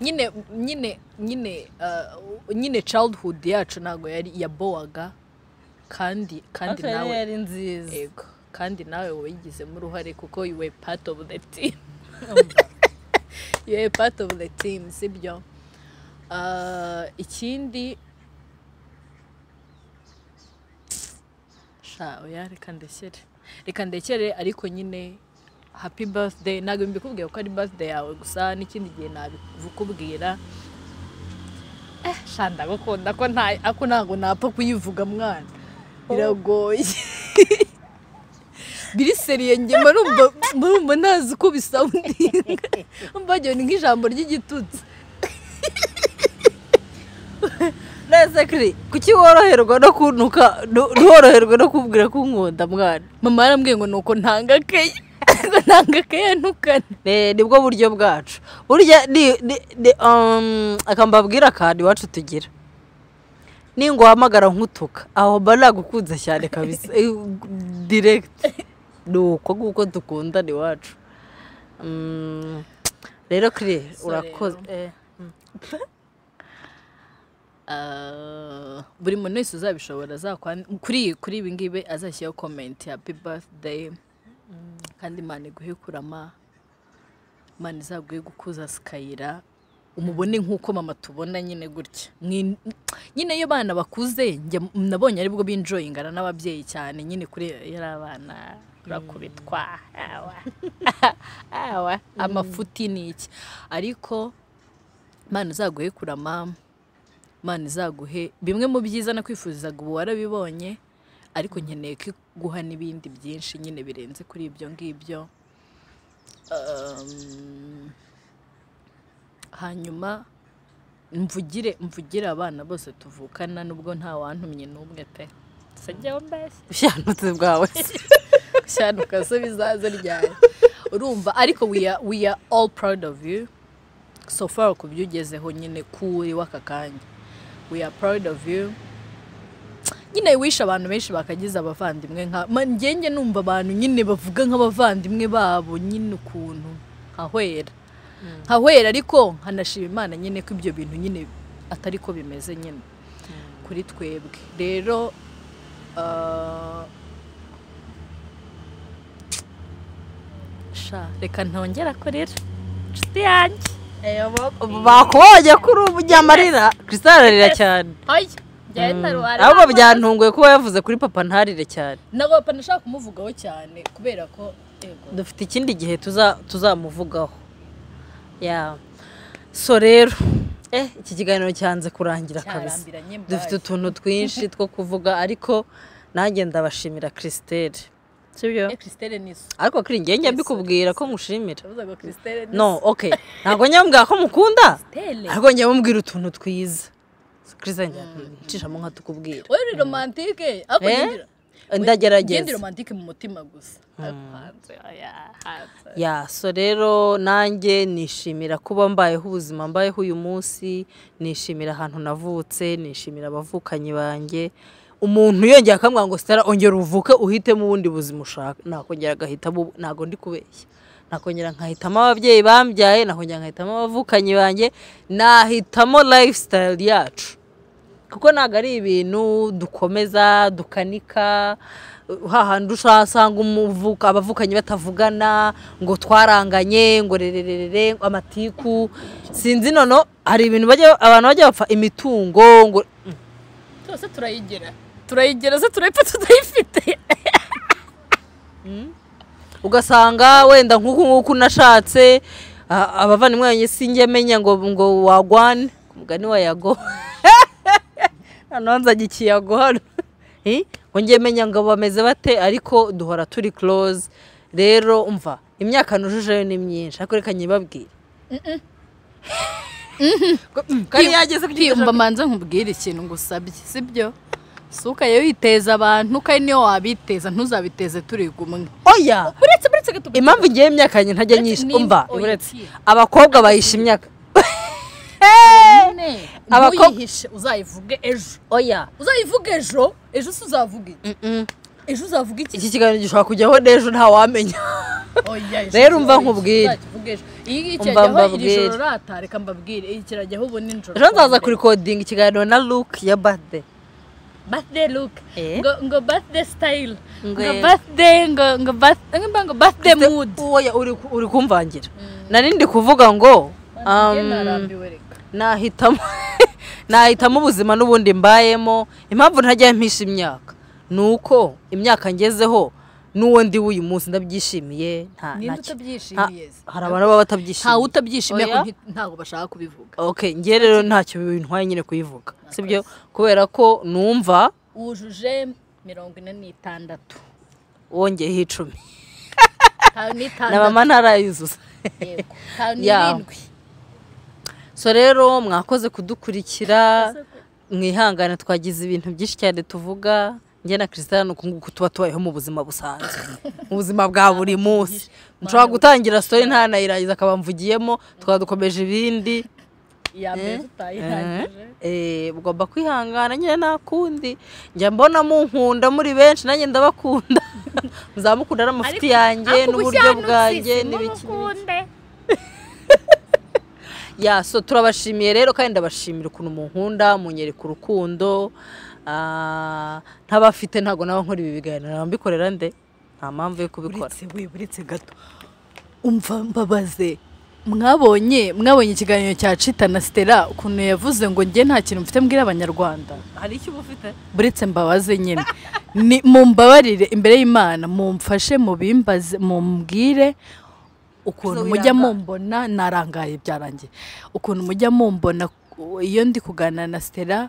Nyine nyine nyine uh, nyine childhood yacu ntabwo yari yabowaga kandi kandi kandi nawe yari nziza. Ego. Kandi nawe wayigizemo uruhare kuko you were part of the team. [laughs] You were part of the team sibyo? Uh, ikindi reka ndekere. Reka ndekere ariko nyine happy birthday. Ntabwo mbikubwiye ko ari birthday yawe gusa n'ikindi gihe nabikubwira. Eh sha ndagukunda ko nta ako ntabwo napfa kuyivuga mwana. Biragoye. [laughs] Biriseriye njye marumva marumva ntazi uko bisawundinga mbagiwe ni nk'ijambo ry'igitutsi. [laughs] Neza kiri kuki woroherwa no kuntuka nu- ntiworoherwe no kubwira ko unkunda mwana? Mama yarambwiye ngo nuko ntanga keya [laughs] keya ntukane Eh, ni bwo buryo bwacu. Burya ni ni ni um, akambabwira akantu iwacu tugira. Ninguhamagara nkutuka. Aho mba nagukunze cyane kabisa. [laughs] Eh, direct. Ni uko nguko dukundana iwacu Mm, rero kiri So urakoze. Eh, [laughs] Ah, buri muntu wese uzabishobora. Kuri kuri ibi ngibi azashyiraho komenti happy birthday. Kandi imana iguhe kurama imana izaguhe gukuza sikayira umubone nk'uko mama tubona nyine gutya. Nyine iyo abana bakuze nabonye ari bwo binjoyingana n'ababyeyi cyane nyine kuri yari abana turakubitwa [laughs] amafuti ni iki? Ariko imana izaguhe kurama imana izaguhe bimwe mu byiza nakwifurizaga ubu warabibonye ariko nkeneye guha n'ibindi byinshi nyine birenze kuri ibyo ngibyo. Um, hanyuma mvugire mvugire abana bose tuvukana nubwo nta wantumye n'umwe pe. Sajyaho mbese? Bushanutse bwawe. Gushyanuka so bizaza ryari? Urumva ariko we are, we are all proud of you. So far ku byo ugezeho nyine kuri w'aka kanya. We are proud of you. Nyine wishe abantu benshi bakagize abavandimwe nka ngenge numva abantu nyine bavuga nk'abavandimwe babo nyine ukuntu. Nkahwera nkahwera ariko nkanashima imana nyine ko ibyo bintu nyine atari ko bimeze nyine. Kuri twebwe. Rero ah, sha reka ntongera kurira. Inshuti yanjye. Bakubonye kuri ubu nyamarira Christelle ararira cyane. Ahubwo byantunguye kuba yavuze kuri papa ntarire cyane. Ntabwo papa nashaka kumuvugaho cyane kubera ko dufite ikindi gihe tuza- tuzamuvugaho. Ya. So rero eh iki kiganiro cyanze kurangira kabisa. dufite utuntu twinshi two kuvuga ariko nanjye ndabashimira Christelle. Sibyo Eh, ariko kuri njye njya mbikubwira ko mushimira. No okay. Ntabwo njya mubwira ko mukunda? Ariko njya mubwira utuntu twiza. Njya ncishamo nka tukubwira wowe uri romantike ariko ngendera ndagerageza ngendi romantike mu mutima gusa ya so rero nanjye nishimira kuba mbayeho ubuzima mbayeho uyu munsi nishimira ahantu navutse nishimira abavukanyi banjye umuntu yongera akambwira ngo sitara ongera uvuke uhitemo ubundi buzima ushaka nakongera agahitamo ntabwo ndi kubeshya nakongera nkahitamo ababyeyi bambyaye nakongera nkahitamo abavukanyi banjye nahitamo lifestyle yacu kuko ntabwo ari ibintu dukomeza dukanika hahandi usanga umuvuka abavukanyi batavugana ngo twaranganye ngo rererere amatiku. Sinzi nono hari ibintu abantu bajya bapfa imitungo ngo twese turayigira turayigira se turayipfa tutayifite ugasanga wenda nk'uku nguku nashatse a- abavandimwe banjye sinjye menya ngo ngo wagwane. Ku mugani wa yago. [laughs] noneho hano. [laughs] Eh, ngo njye menya ngo bameze bate? Ariko duhora turi close. Rero umva imyaka nujujeyo ni myinshi ariko reka nyibabwire. [laughs] Kandi yageze ku mba manza nkubwire ikintu ngusabye si ukaye witeza abantu kandi niyo wabiteza ntuzabiteze turi kumwe. Oya! Uretse uretse impamvu ngiye imyaka ntajya nimba- umva uretse. Abakobwa bayisha imyaka. Ntuyihishe uzayivuge ejo. Oya. Uzayivuge ejo? Ejo se uzavuga ejo uzavuga iki? Iki kiganiro gishobora kujyaho n'ejo ntawamenya Rero umva nkubwire. Iyi kirajyaho iri joro rata reka mbabwire iyi kirajyaho ubu nijoro. Ejo nzaza kurikodinga ikiganiro na luke ya birthday. Birthday look Eh? ngo ngo birthday style. Ngo eh. birthday ngo ngo birthday ngo birthday mood. Oya uri kumvangira. Nari ndi kuvuga ngo um, narambiwe reka. Nahitamo [laughs] nahitamo ubuzima n'ubundi mbayemo. Impamvu ntajya mpisha imyaka ni uko imyaka ngezeho n'uwo ndi w'uyu munsi ndabyishimiye nta hari abantu baba batabyishimiye ntawe utabyishimiye ntabwo bashaka kubivuga. Njye rero ntacyo bintwaye nyine kuyivuga sibyo kubera ko numva wujuje mirongo ine n'itandatu. wongeyeho icumi. Tawe na n'itandatu mama ntarayuzuza yego. [laughs] N'irindwi. So rero mwakoze kudukurikira mwihangane twagize ibintu byinshi cyane tuvuga. Njye na christian uku nguku tuba tubayeho mu buzima busanzwe mu buzima bwa buri munsi. Nshobora gutangira story ntanayirangiza akaba mvugiyemo tukaba dukomeje ibindi mbere tutayirangije Eh, mugomba kwihangana nyine nta kundi. Njya mbona munkunda muri benshi nanjye ndabakunda. [laughs] Muzamukunda n'amafuti yanjye n'uburyo bwanjye n'ibiki so turabashimiye rero kandi ndabashimira ukuntu munkunda munyereka urukundo Ah, ntabafite ntabwo naba nkora ibi biganiro. Mbikorera nde? Nta mpamvu yo kubikora. Uretse we uretse gato. Umva mbabaze. Mwabonye mwabonye ikiganiro cya cita na stella ukuntu yavuze ngo njye nta kintu mfite mbwira abanyarwanda. Hari icyo uba ufite buretse mbabaze nyine ni mumbabarire imbere y'imana. Mumfashe mubimbaze mumbwire ukuntu mujya mumbona narangaye byarangiye. Ukuntu mujya mumbona iyo ndi kuganira na Stella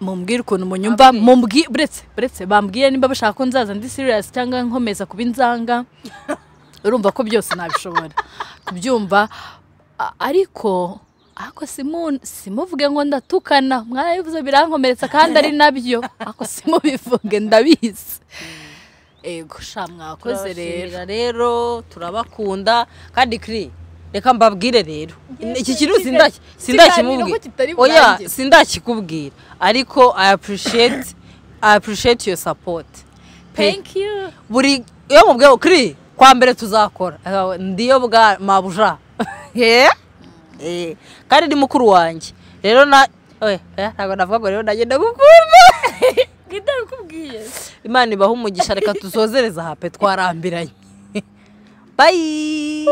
mumbwire ukuntu munyumva buretse buretse bambwire nimba bashaka ko nzaza ndi serious cyangwa nkomeza kuba inzanga. [laughs] Urumva ko byose nabishobora. Kubyumva ariko ariko simu simuvuge ngo ndatukana. Mwarabivuze birankomeretsa kandi ari na byo. Ariko simubivuge ndabizi. [laughs] ego sha mwakoze rero. rero turabakunda. Kandi kiri reka mbabwire rero. Iki kintu sindaki- sindakimubwira oya sindakikubwira ariko i appreciate i appreciate your support. Thank you. Buri iyo mubwiye kiri kwa mbere tuzakora. Eh, ndiyo bwa mabuja. [laughs] Eh? Eh, kandi ni mukuru wanjye. Rero na oya oya, ntabwo navuga ngo rero nanjye ndagukunda [laughs] ndabikubwiye imana ibaha umugisha reka tuzozereza hape twarambiranye. [laughs] Bayi